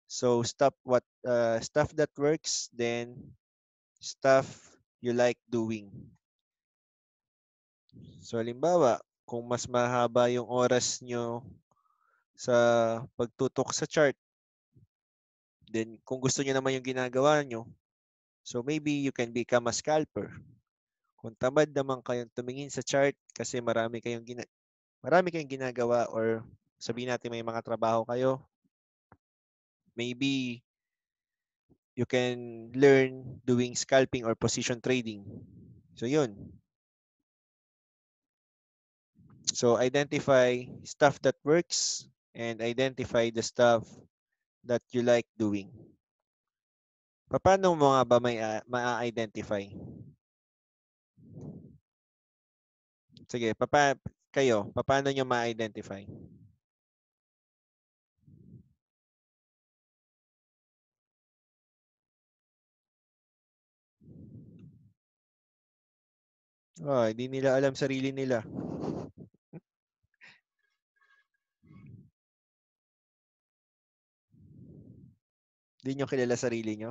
So, stop what uh, stuff that works, then stuff you like doing. So, halimbawa, kung mas mahaba yung oras nyo sa pagtutok sa chart, then kung gusto nyo naman yung ginagawa nyo, so maybe you can become a scalper. Kung tamad naman kayong tumingin sa chart kasi marami kayong gina marami kayong ginagawa or sabihin natin may mga trabaho kayo, maybe you can learn doing scalping or position trading. So yun. So identify stuff that works and identify the stuff that you like doing. Paano mo nga ba may uh, ma-identify? Sige, papa kayo, paano nyo ma-identify? Oh, hindi nila alam sarili nila. Hindi nyo kilala sarili nyo?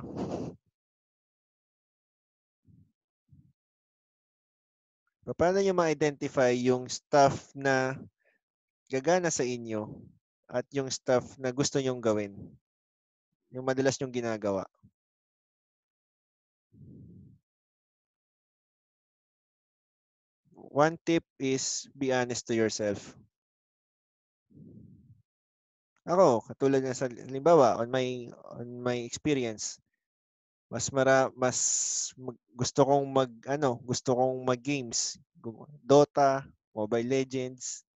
Paano nyo ma-identify yung stuff na gagana sa inyo at yung stuff na gusto nyong gawin? Yung madalas nyong ginagawa? one tip is be honest to yourself. Ako, katulad ng sa halimbawa on my on my experience, mas mara mas mag, gusto kong mag ano, gusto kong mag games, Dota, Mobile Legends,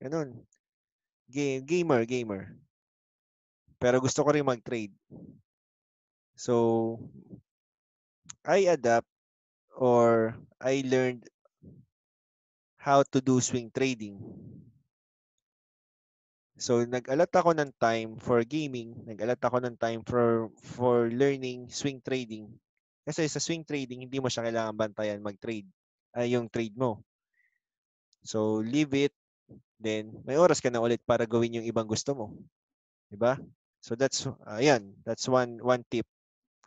ganun. Game, gamer, gamer. Pero gusto ko rin mag-trade. So I adapt or I learned how to do swing trading. So nag-alat ako ng time for gaming, nag-alat ako ng time for for learning swing trading. Kasi sa swing trading hindi mo siya kailangan bantayan mag-trade ay yung trade mo. So leave it then may oras ka na ulit para gawin yung ibang gusto mo. 'Di ba? So that's ayan, uh, that's one one tip.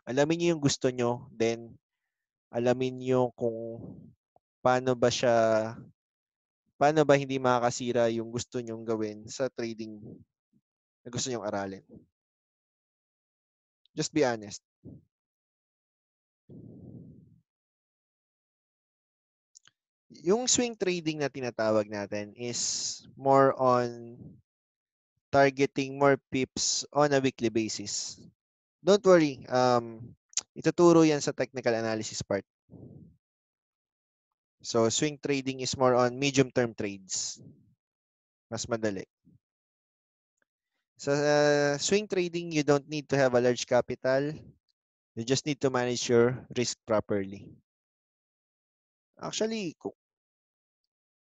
Alamin niyo yung gusto nyo, then alamin niyo kung paano ba siya paano ba hindi makakasira yung gusto nyong gawin sa trading na gusto nyong aralin? Just be honest. Yung swing trading na tinatawag natin is more on targeting more pips on a weekly basis. Don't worry, um, ituturo yan sa technical analysis part. So, swing trading is more on medium-term trades. Mas madali. Sa uh, swing trading, you don't need to have a large capital. You just need to manage your risk properly. Actually,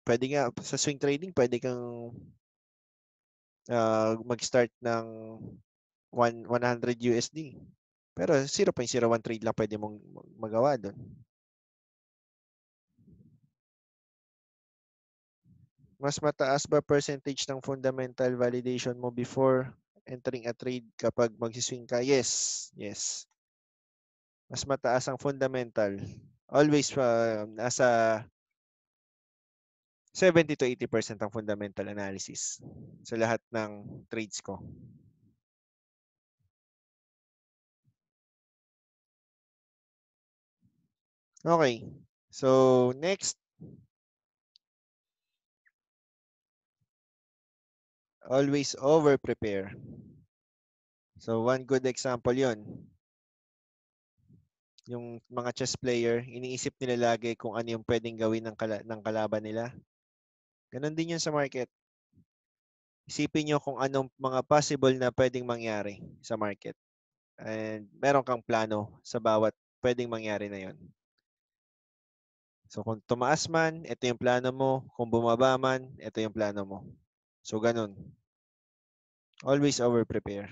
pwede nga sa swing trading, pwede kang uh, mag-start ng 1, 100 USD. Pero 0.01 trade lang pwede mong magawa doon. Mas mataas ba percentage ng fundamental validation mo before entering a trade kapag magsiswing ka? Yes. Yes. Mas mataas ang fundamental. Always uh, nasa 70 to 80% ang fundamental analysis sa lahat ng trades ko. Okay. So, next. Always over-prepare. So, one good example yon Yung mga chess player, iniisip nila lagi kung ano yung pwedeng gawin ng, kala ng kalaban nila. Ganon din yun sa market. Isipin nyo kung anong mga possible na pwedeng mangyari sa market. And meron kang plano sa bawat pwedeng mangyari na yon. So kung tumaas man, ito yung plano mo. Kung bumaba man, ito yung plano mo. So ganun. Always over-prepare.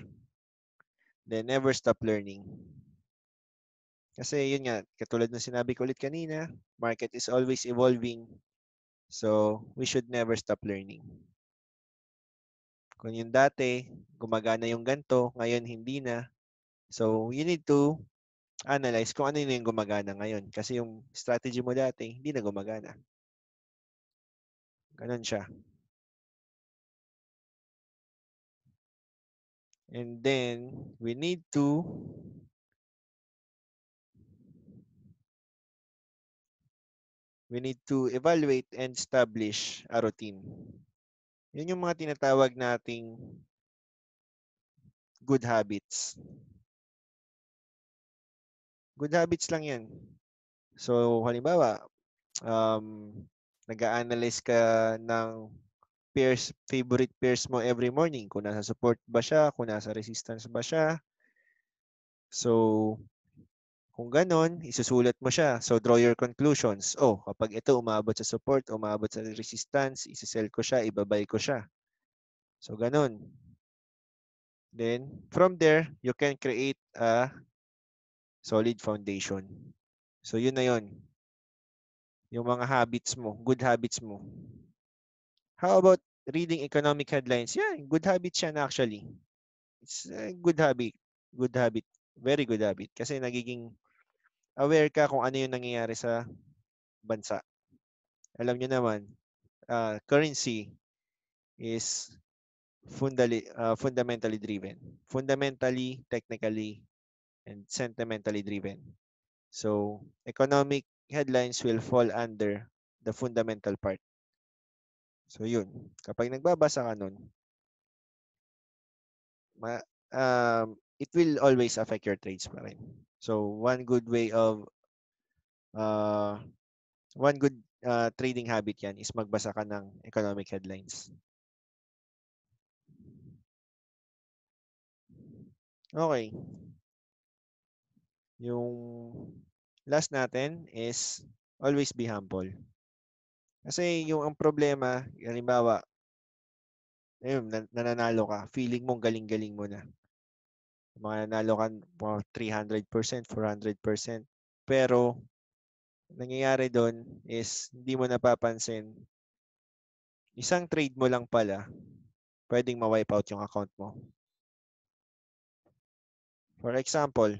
Then never stop learning. Kasi yun nga, katulad ng sinabi ko ulit kanina, market is always evolving. So we should never stop learning. Kung yung dati, gumagana yung ganto, ngayon hindi na. So you need to analyze kung ano yung gumagana ngayon. Kasi yung strategy mo dati, hindi na gumagana. Ganon siya. And then, we need to we need to evaluate and establish a routine. Yun yung mga tinatawag nating good habits. Good habits lang yan. So, halimbawa, um, nag-a-analyze ka ng pairs, favorite pairs mo every morning. Kung nasa support ba siya, kung nasa resistance ba siya. So, kung ganon, isusulat mo siya. So, draw your conclusions. Oh, kapag ito umabot sa support, umabot sa resistance, isisell ko siya, ibabay ko siya. So, ganon. Then, from there, you can create a solid foundation. So, yun na yun. Yung mga habits mo, good habits mo. How about reading economic headlines? Yeah, good habit siya na actually. It's a good habit. Good habit. Very good habit. Kasi nagiging aware ka kung ano yung nangyayari sa bansa. Alam nyo naman, uh, currency is fundali, uh, fundamentally driven. Fundamentally, technically, and sentimentally driven. So, economic headlines will fall under the fundamental part. So yun, kapag nagbabasa ka nun, ma, um, it will always affect your trades pa rin. So one good way of uh, one good uh, trading habit yan is magbasa ka ng economic headlines. Okay. Yung last natin is always be humble. Kasi yung ang problema, halimbawa, ayun, nananalo ka, feeling mong galing-galing mo na. Mga nanalo ka mga 300%, 400%. Pero, nangyayari doon is hindi mo napapansin, isang trade mo lang pala, pwedeng ma-wipe out yung account mo. For example,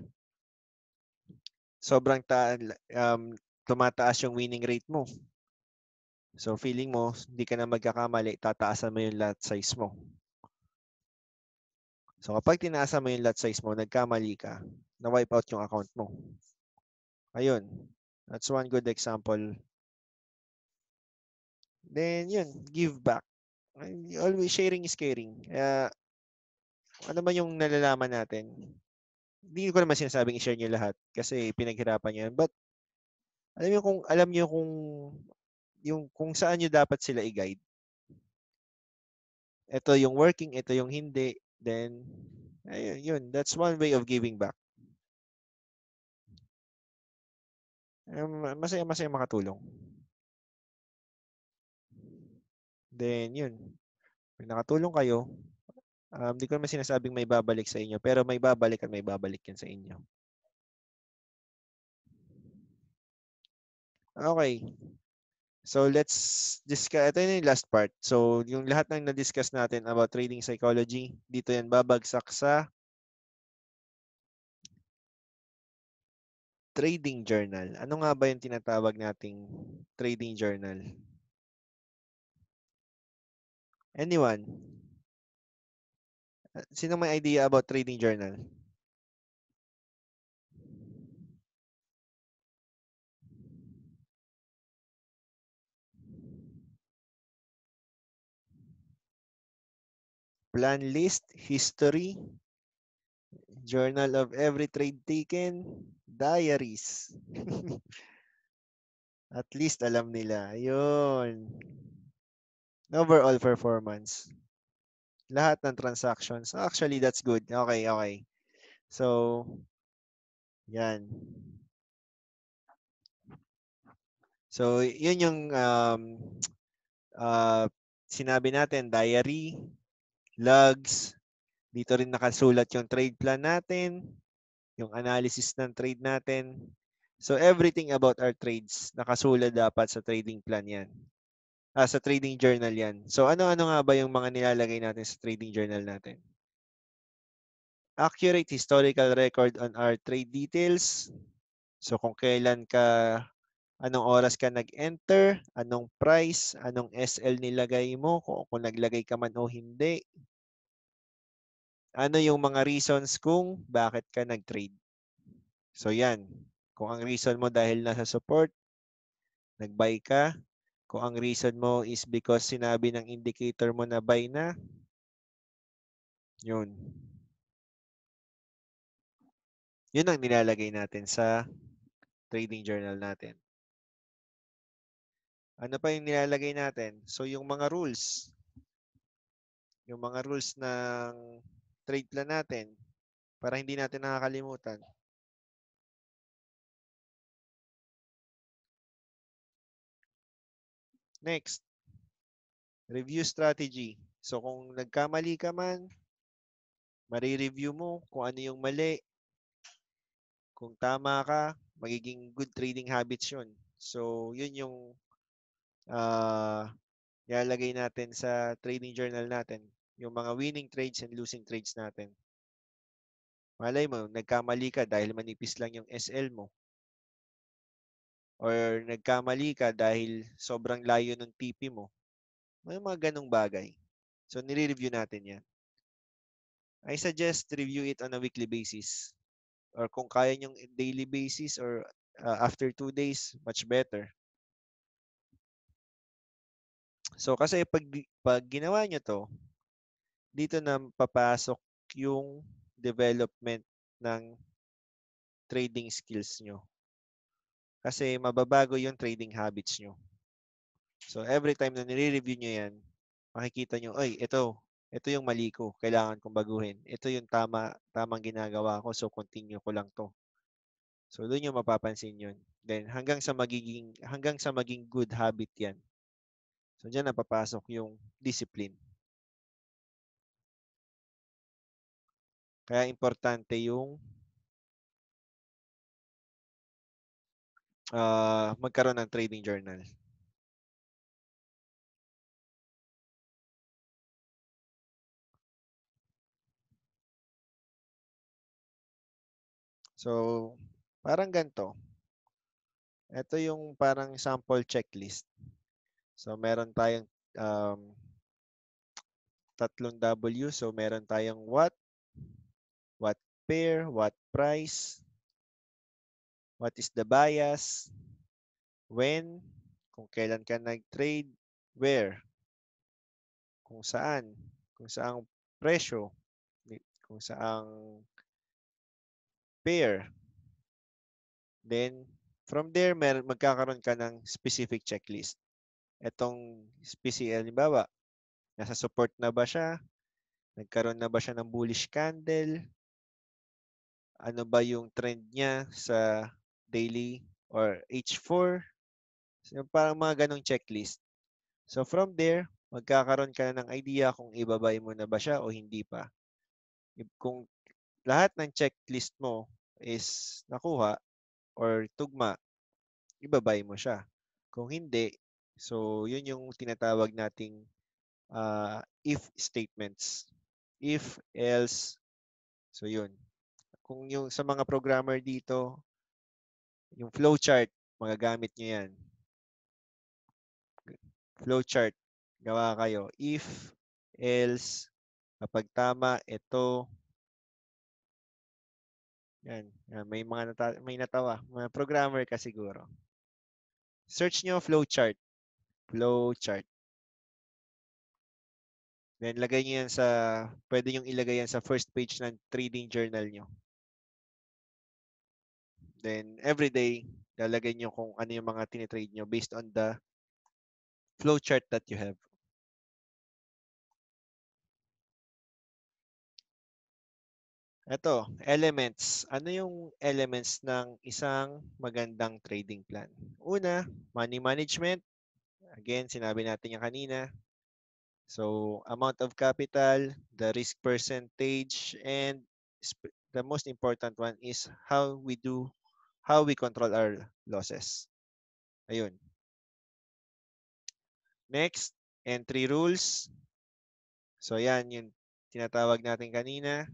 sobrang ta um, tumataas yung winning rate mo. So feeling mo, hindi ka na magkakamali, tataasan mo yung lot size mo. So kapag tinaasan mo yung lot size mo, nagkamali ka, na-wipe out yung account mo. Ayun. That's one good example. Then yun, give back. Always sharing is caring. Kaya, ano ba yung nalalaman natin? Hindi ko naman sinasabing i-share nyo lahat kasi pinaghirapan nyo yan. But, alam niyo kung alam niyo kung yung kung saan nyo dapat sila i-guide. Ito yung working, ito yung hindi. Then, ayun, yun. That's one way of giving back. Masaya-masaya makatulong. Then, yun. Pag nakatulong kayo, um, ko naman sinasabing may babalik sa inyo, pero may babalik at may babalik yan sa inyo. Okay. So let's discuss, ito yung last part. So yung lahat ng na-discuss natin about trading psychology, dito yan babagsak sa trading journal. Ano nga ba yung tinatawag nating trading journal? Anyone? Sino may idea about trading journal? Plan list, history, journal of every trade taken, diaries. At least alam nila. Yun. Overall performance. Lahat ng transactions. Actually, that's good. Okay, okay. So, yan. So, yun yung um, uh, sinabi natin, diary, logs, dito rin nakasulat yung trade plan natin, yung analysis ng trade natin. So, everything about our trades, nakasulat dapat sa trading plan yan. Ah, sa trading journal yan. So, ano-ano nga ba yung mga nilalagay natin sa trading journal natin? Accurate historical record on our trade details. So, kung kailan ka, anong oras ka nag-enter, anong price, anong SL nilagay mo, kung, kung naglagay ka man o hindi. Ano yung mga reasons kung bakit ka nag-trade. So, yan. Kung ang reason mo dahil nasa support, nag-buy ka, kung ang reason mo is because sinabi ng indicator mo na buy na, yun. Yun ang nilalagay natin sa trading journal natin. Ano pa yung nilalagay natin? So, yung mga rules. Yung mga rules ng trade plan natin para hindi natin nakakalimutan. Next, review strategy. So kung nagkamali ka man, mari-review mo kung ano yung mali. Kung tama ka, magiging good trading habits yun. So yun yung uh, ilalagay natin sa trading journal natin. Yung mga winning trades and losing trades natin. Malay mo, nagkamali ka dahil manipis lang yung SL mo or nagkamali ka dahil sobrang layo ng TP mo. May mga ganong bagay. So, nire-review natin yan. I suggest review it on a weekly basis. Or kung kaya nyong daily basis or uh, after two days, much better. So, kasi pag, pag ginawa nyo to, dito na papasok yung development ng trading skills nyo. Kasi mababago yung trading habits nyo. So, every time na nire-review nyo yan, makikita nyo, ay, ito, ito yung mali ko, kailangan kong baguhin. Ito yung tama, tamang ginagawa ko, so continue ko lang to. So, doon yung mapapansin yun. Then, hanggang sa magiging, hanggang sa maging good habit yan. So, dyan napapasok yung discipline. Kaya importante yung uh, magkaroon ng trading journal. So, parang ganito. Ito yung parang sample checklist. So, meron tayong um, tatlong W. So, meron tayong what, what pair, what price, what is the bias, when, kung kailan ka nag-trade, where, kung saan, kung saang presyo, kung saang pair. Then, from there, mer magkakaroon ka ng specific checklist. Itong specific, halimbawa, nasa support na ba siya? Nagkaroon na ba siya ng bullish candle? Ano ba yung trend niya sa daily or H4? So, parang mga ganong checklist. So, from there, magkakaroon ka na ng idea kung ibabay mo na ba siya o hindi pa. Kung lahat ng checklist mo is nakuha or tugma, ibabay mo siya. Kung hindi, so yun yung tinatawag nating uh, if statements. If, else, so yun. Kung yung sa mga programmer dito, yung flowchart, magagamit nyo yan. Flowchart, gawa kayo. If, else, kapag tama, ito. Yan, may mga nata may natawa, mga programmer ka siguro. Search nyo flowchart. Flowchart. Then lagay niyo yan sa pwede niyo ilagay yan sa first page ng trading journal niyo. Then every day lalagay niyo kung ano yung mga tinitrade niyo based on the flowchart that you have. Ito, elements. Ano yung elements ng isang magandang trading plan? Una, money management. Again, sinabi natin yan kanina. So, amount of capital, the risk percentage, and the most important one is how we do, how we control our losses. Ayun. Next, entry rules. So, yan yung tinatawag natin kanina.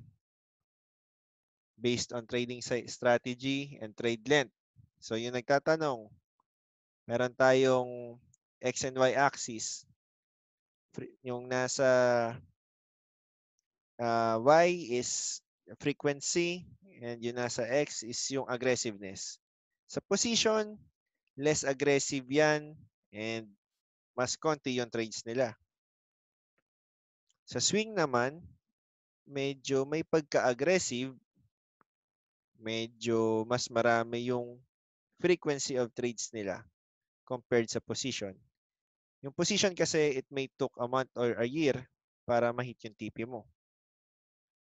Based on trading strategy and trade length. So, yung nagtatanong, meron tayong X and Y axis yung nasa uh, Y is frequency and yung nasa X is yung aggressiveness. Sa position, less aggressive yan and mas konti yung trades nila. Sa swing naman, medyo may pagka-aggressive, medyo mas marami yung frequency of trades nila compared sa position. Yung position kasi, it may took a month or a year para ma-hit yung TP mo.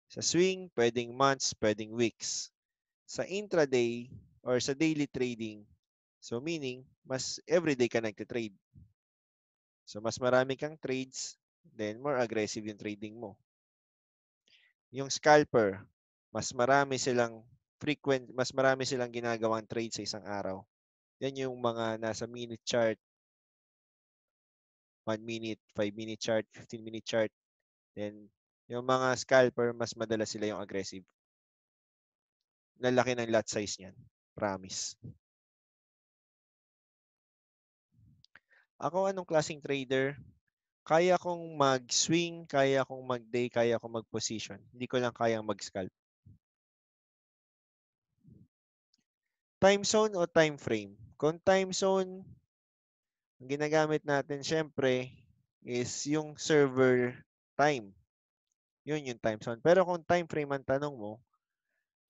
Sa swing, pwedeng months, pwedeng weeks. Sa intraday or sa daily trading, so meaning, mas everyday ka nagtitrade. So, mas marami kang trades, then more aggressive yung trading mo. Yung scalper, mas marami silang frequent, mas marami silang ginagawang trade sa isang araw. Yan yung mga nasa minute chart, 1 minute, 5 minute chart, 15 minute chart. Then, yung mga scalper, mas madalas sila yung aggressive. Lalaki ng lot size niyan. Promise. Ako, anong klaseng trader? Kaya kong mag-swing, kaya kong mag-day, kaya kong mag-position. Hindi ko lang kayang mag-scalp. Time zone o time frame? Kung time zone, ang ginagamit natin syempre is yung server time. Yun yung time zone. Pero kung time frame ang tanong mo,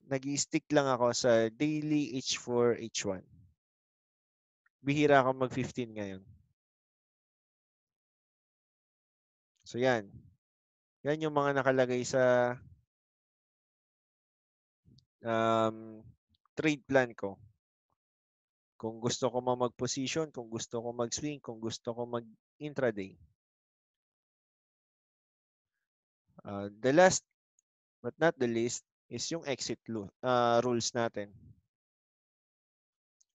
nag stick lang ako sa daily H4, H1. Bihira ako mag-15 ngayon. So yan. Yan yung mga nakalagay sa um, trade plan ko. Kung gusto ko mag-position, kung gusto ko mag-swing, kung gusto ko mag-intraday. Uh, the last but not the least is yung exit uh, rules natin.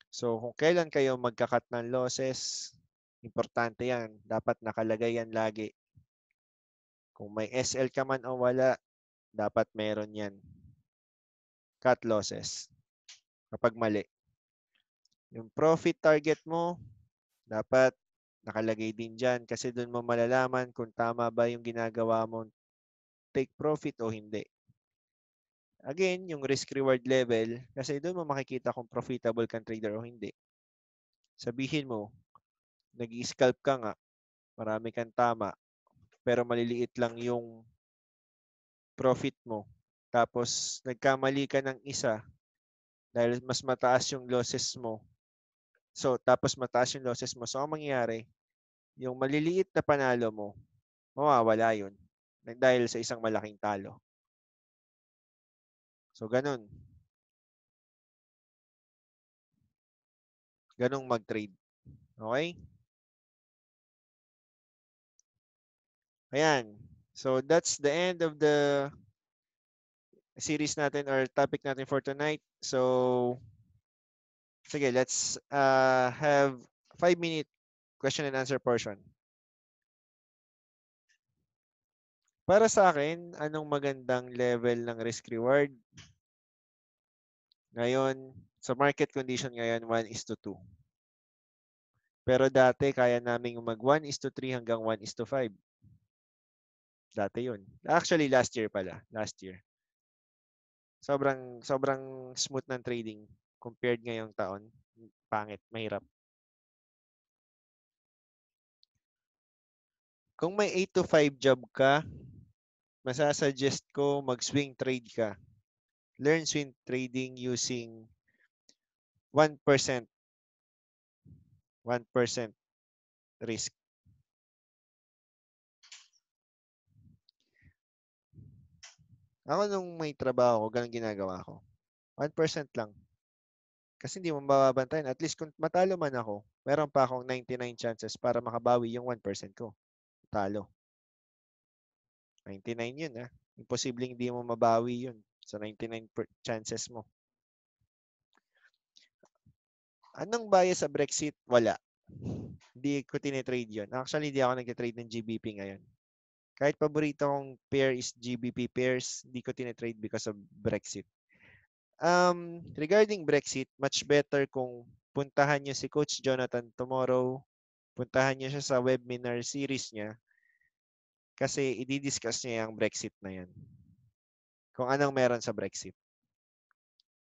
So, kung kailan kayo magkakat ng losses, importante yan. Dapat nakalagay yan lagi. Kung may SL ka man o wala, dapat meron yan. Cut losses. Kapag mali. Yung profit target mo, dapat nakalagay din dyan kasi doon mo malalaman kung tama ba yung ginagawa mo take profit o hindi. Again, yung risk-reward level, kasi doon mo makikita kung profitable kang trader o hindi. Sabihin mo, nag-scalp ka nga, marami kang tama, pero maliliit lang yung profit mo. Tapos, nagkamali ka ng isa dahil mas mataas yung losses mo So, tapos mataas yung losses mo. So, ang mangyayari, yung maliliit na panalo mo, mawawala yun dahil sa isang malaking talo. So, ganun. Ganong mag-trade. Okay? Ayan. So, that's the end of the series natin or topic natin for tonight. So, Sige, let's uh, have five minute question and answer portion. Para sa akin, anong magandang level ng risk reward? Ngayon, sa market condition ngayon, 1 is to 2. Pero dati, kaya namin mag 1 is to 3 hanggang 1 is to 5. Dati yun. Actually, last year pala. Last year. Sobrang, sobrang smooth ng trading compared ngayong taon. Pangit, mahirap. Kung may 8 to 5 job ka, masasuggest ko mag-swing trade ka. Learn swing trading using 1%. 1% risk. Ako nung may trabaho ko, ganun ginagawa ko. 1% lang. Kasi hindi mo mababantayan. At least kung matalo man ako, meron pa akong 99 chances para makabawi yung 1% ko. Talo. 99 yun, ha? Imposibleng hindi mo mabawi yun sa 99 chances mo. Anong bias sa Brexit? Wala. Hindi ko tinitrade yun. Actually, hindi ako nag-trade ng GBP ngayon. Kahit paborito kong pair is GBP pairs, hindi ko tinitrade because of Brexit. Um, regarding Brexit, much better kung puntahan niyo si Coach Jonathan tomorrow. Puntahan niyo siya sa webinar series niya. Kasi i-discuss niya yung Brexit na yan. Kung anong meron sa Brexit.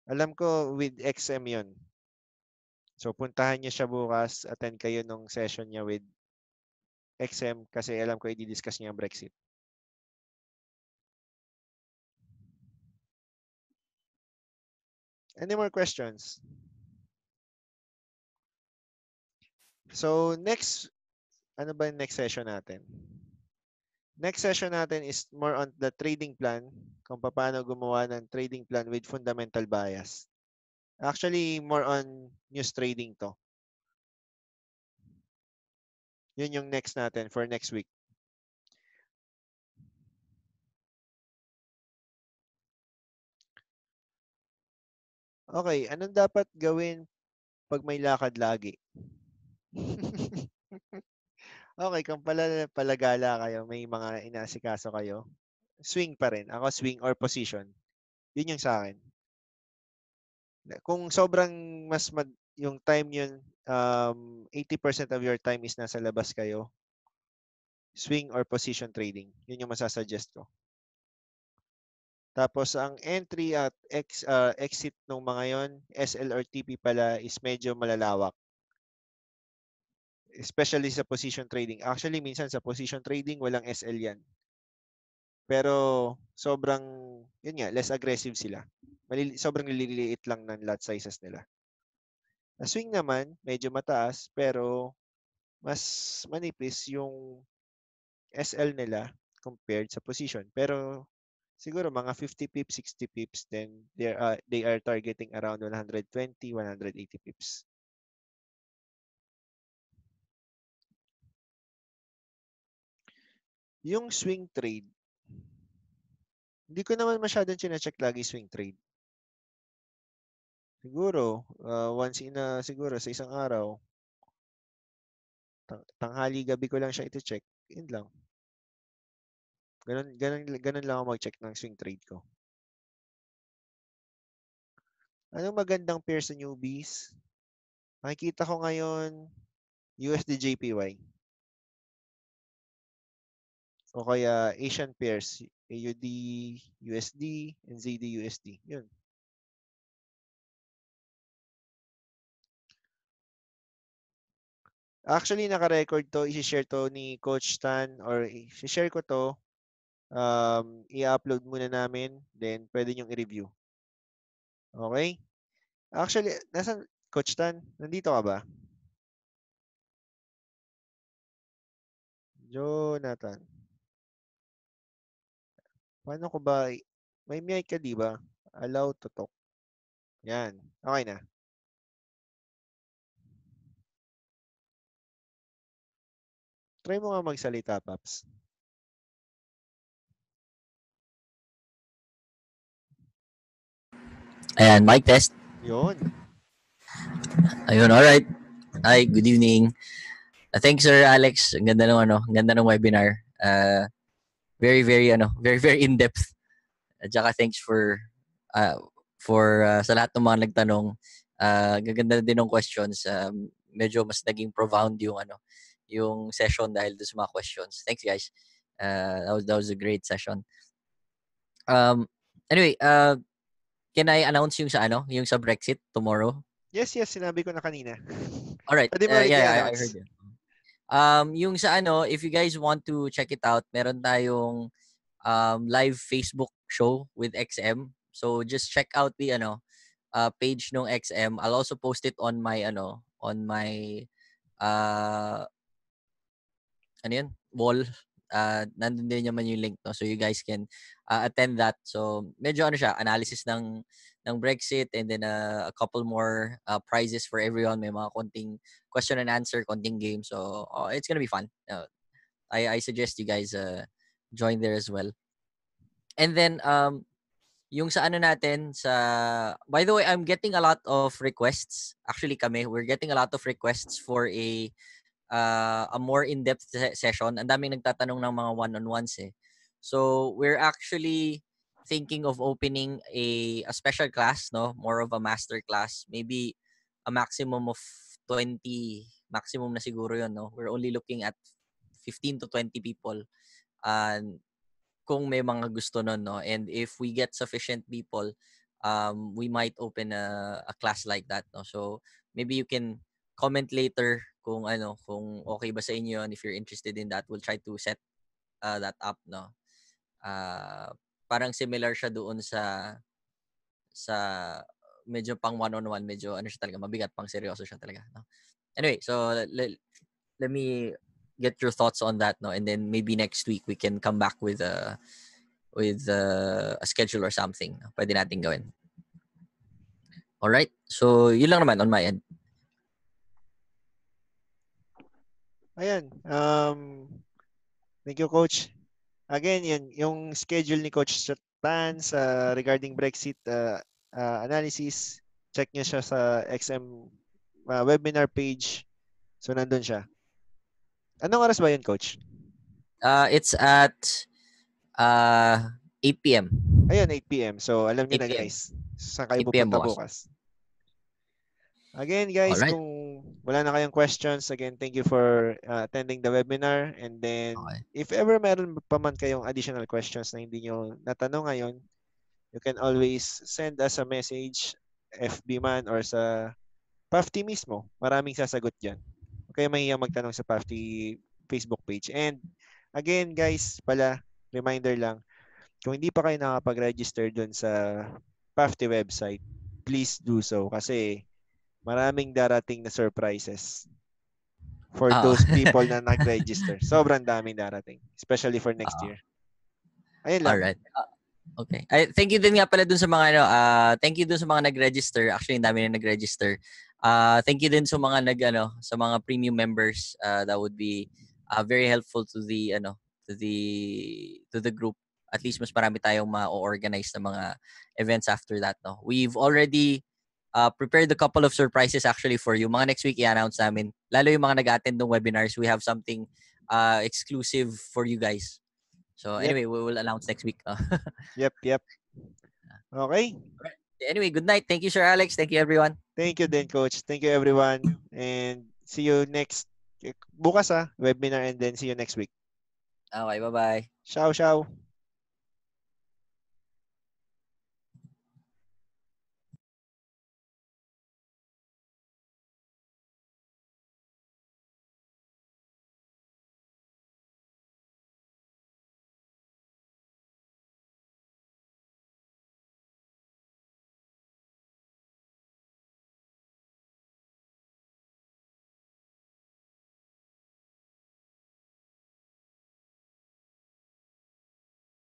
Alam ko with XM yon. So puntahan niyo siya bukas, attend kayo nung session niya with XM kasi alam ko i-discuss niya ang Brexit. Any more questions? So next, ano ba yung next session natin? Next session natin is more on the trading plan, kung paano gumawa ng trading plan with fundamental bias. Actually, more on news trading to. Yun yung next natin for next week. Okay, anong dapat gawin pag may lakad lagi? okay, kung pala palagala kayo, may mga inasikaso kayo, swing pa rin. Ako swing or position. Yun yung sa akin. Kung sobrang mas mag, yung time yun, um, 80% of your time is nasa labas kayo, swing or position trading. Yun yung masasuggest ko. Tapos ang entry at ex, uh, exit ng mga yon, SL or TP pala is medyo malalawak. Especially sa position trading. Actually, minsan sa position trading, walang SL yan. Pero sobrang, yun nga, less aggressive sila. Malili- sobrang liliit lang ng lot sizes nila. Sa swing naman, medyo mataas, pero mas manipis yung SL nila compared sa position. Pero siguro mga 50 pips, 60 pips, then they are, they are targeting around 120, 180 pips. Yung swing trade, hindi ko naman masyadong chinecheck lagi swing trade. Siguro, uh, once in a, siguro sa isang araw, tanghali gabi ko lang siya iti-check. Yun lang. Ganun, ganun, ganun lang ako mag-check ng swing trade ko. Anong magandang pair sa newbies? Makikita ko ngayon USD JPY. O kaya Asian pairs, AUD USD, and ZD USD. Yun. Actually, naka-record to. I-share to ni Coach Stan or i-share ko to um, i-upload muna namin, then pwede nyo i-review. Okay? Actually, nasan, Coach Tan? Nandito ka ba? Jonathan. Paano ko ba, may mic ka di ba? Allow to talk. Yan. Okay na. Try mo nga magsalita, Paps. Ayan, mic test. Yun. Ayun, all right. Hi, good evening. Uh, thanks Sir Alex. Ang ganda ng ano, ang ganda ng webinar. Uh, very very ano, very very in-depth. At saka thanks for uh, for uh, sa lahat ng mga nagtanong. Uh, gaganda din ng questions. Um, medyo mas naging profound yung ano, yung session dahil sa mga questions. Thanks guys. Uh, that was that was a great session. Um, anyway, uh, can I announce yung sa ano, yung sa Brexit tomorrow? Yes, yes, sinabi ko na kanina. All right. Pwede mo Uh, yeah, I, I heard you. Um, yung sa ano, if you guys want to check it out, meron tayong um, live Facebook show with XM. So just check out the ano uh, page ng XM. I'll also post it on my ano on my uh ano yun? wall. Uh, nandun din naman yung link no so you guys can uh, attend that so medyo ano siya analysis ng ng Brexit and then uh, a couple more uh, prizes for everyone. May mga konting question and answer konting game. So uh, it's gonna be fun. Uh, I I suggest you guys uh, join there as well. And then um yung sa ano natin sa by the way I'm getting a lot of requests. Actually kami we're getting a lot of requests for a uh, a more in-depth se- session. Ang daming nagtatanong ng mga one-on-ones eh. So we're actually thinking of opening a a special class no more of a master class maybe a maximum of 20 maximum na siguro yun no we're only looking at 15 to 20 people and kung may mga gusto nun, no? And if we get sufficient people, um, we might open a, a class like that, no? So, maybe you can comment later kung ano, kung okay ba sa inyo yun. If you're interested in that, we'll try to set uh, that up, no? Uh, parang similar siya doon sa sa medyo pang one-on-one, medyo ano siya talaga, mabigat, pang seryoso siya talaga, no? Anyway, so let, let me get your thoughts on that no and then maybe next week we can come back with a with a, a schedule or something no? pwede natin gawin all right so yun lang naman on my end Ayan. Um, thank you, Coach. Again, yan, yung schedule ni Coach Tan sa regarding Brexit uh, uh, analysis, check niyo siya sa XM uh, webinar page. So, nandun siya. Anong oras ba yun, Coach? uh it's at uh 8 p.m Ayun, 8 p.m. So, alam niyo 8 na guys. Saan kayo 8 p.m. pupunta bukas. bukas. Again, guys, Alright. kung wala na kayong questions, again, thank you for uh, attending the webinar. And then, Okay. if ever meron pa man kayong additional questions na hindi nyo natanong ngayon, you can always send us a message, FB man, or sa PAFTI mismo. Maraming sasagot dyan. Huwag kayo mahiya magtanong sa PAFTI Facebook page. And again, guys, pala, reminder lang, kung hindi pa kayo nakapag-register dun sa PAFTI website, please do so kasi maraming darating na surprises for Ah. those people na nag-register. Sobrang daming darating, especially for next Ah. year. Ayun lang. all right Uh, okay I, thank you din nga pala dun sa mga ano uh, thank you dun sa mga nag-register actually ang dami na nag-register uh, thank you din sa mga nag ano sa mga premium members uh, that would be uh, very helpful to the ano to the to the group at least mas marami tayong ma-organize na mga events after that no we've already uh, prepared a couple of surprises actually for you mga next week i-announce namin lalo yung mga nag-attend ng webinars we have something uh, exclusive for you guys so Yep. anyway we will announce next week Yep, yep. Okay. anyway good night thank you sir alex thank you everyone Thank you din, Coach. Thank you, everyone. And see you next, bukas ah, webinar and then see you next week. okay bye bye Ciao, ciao.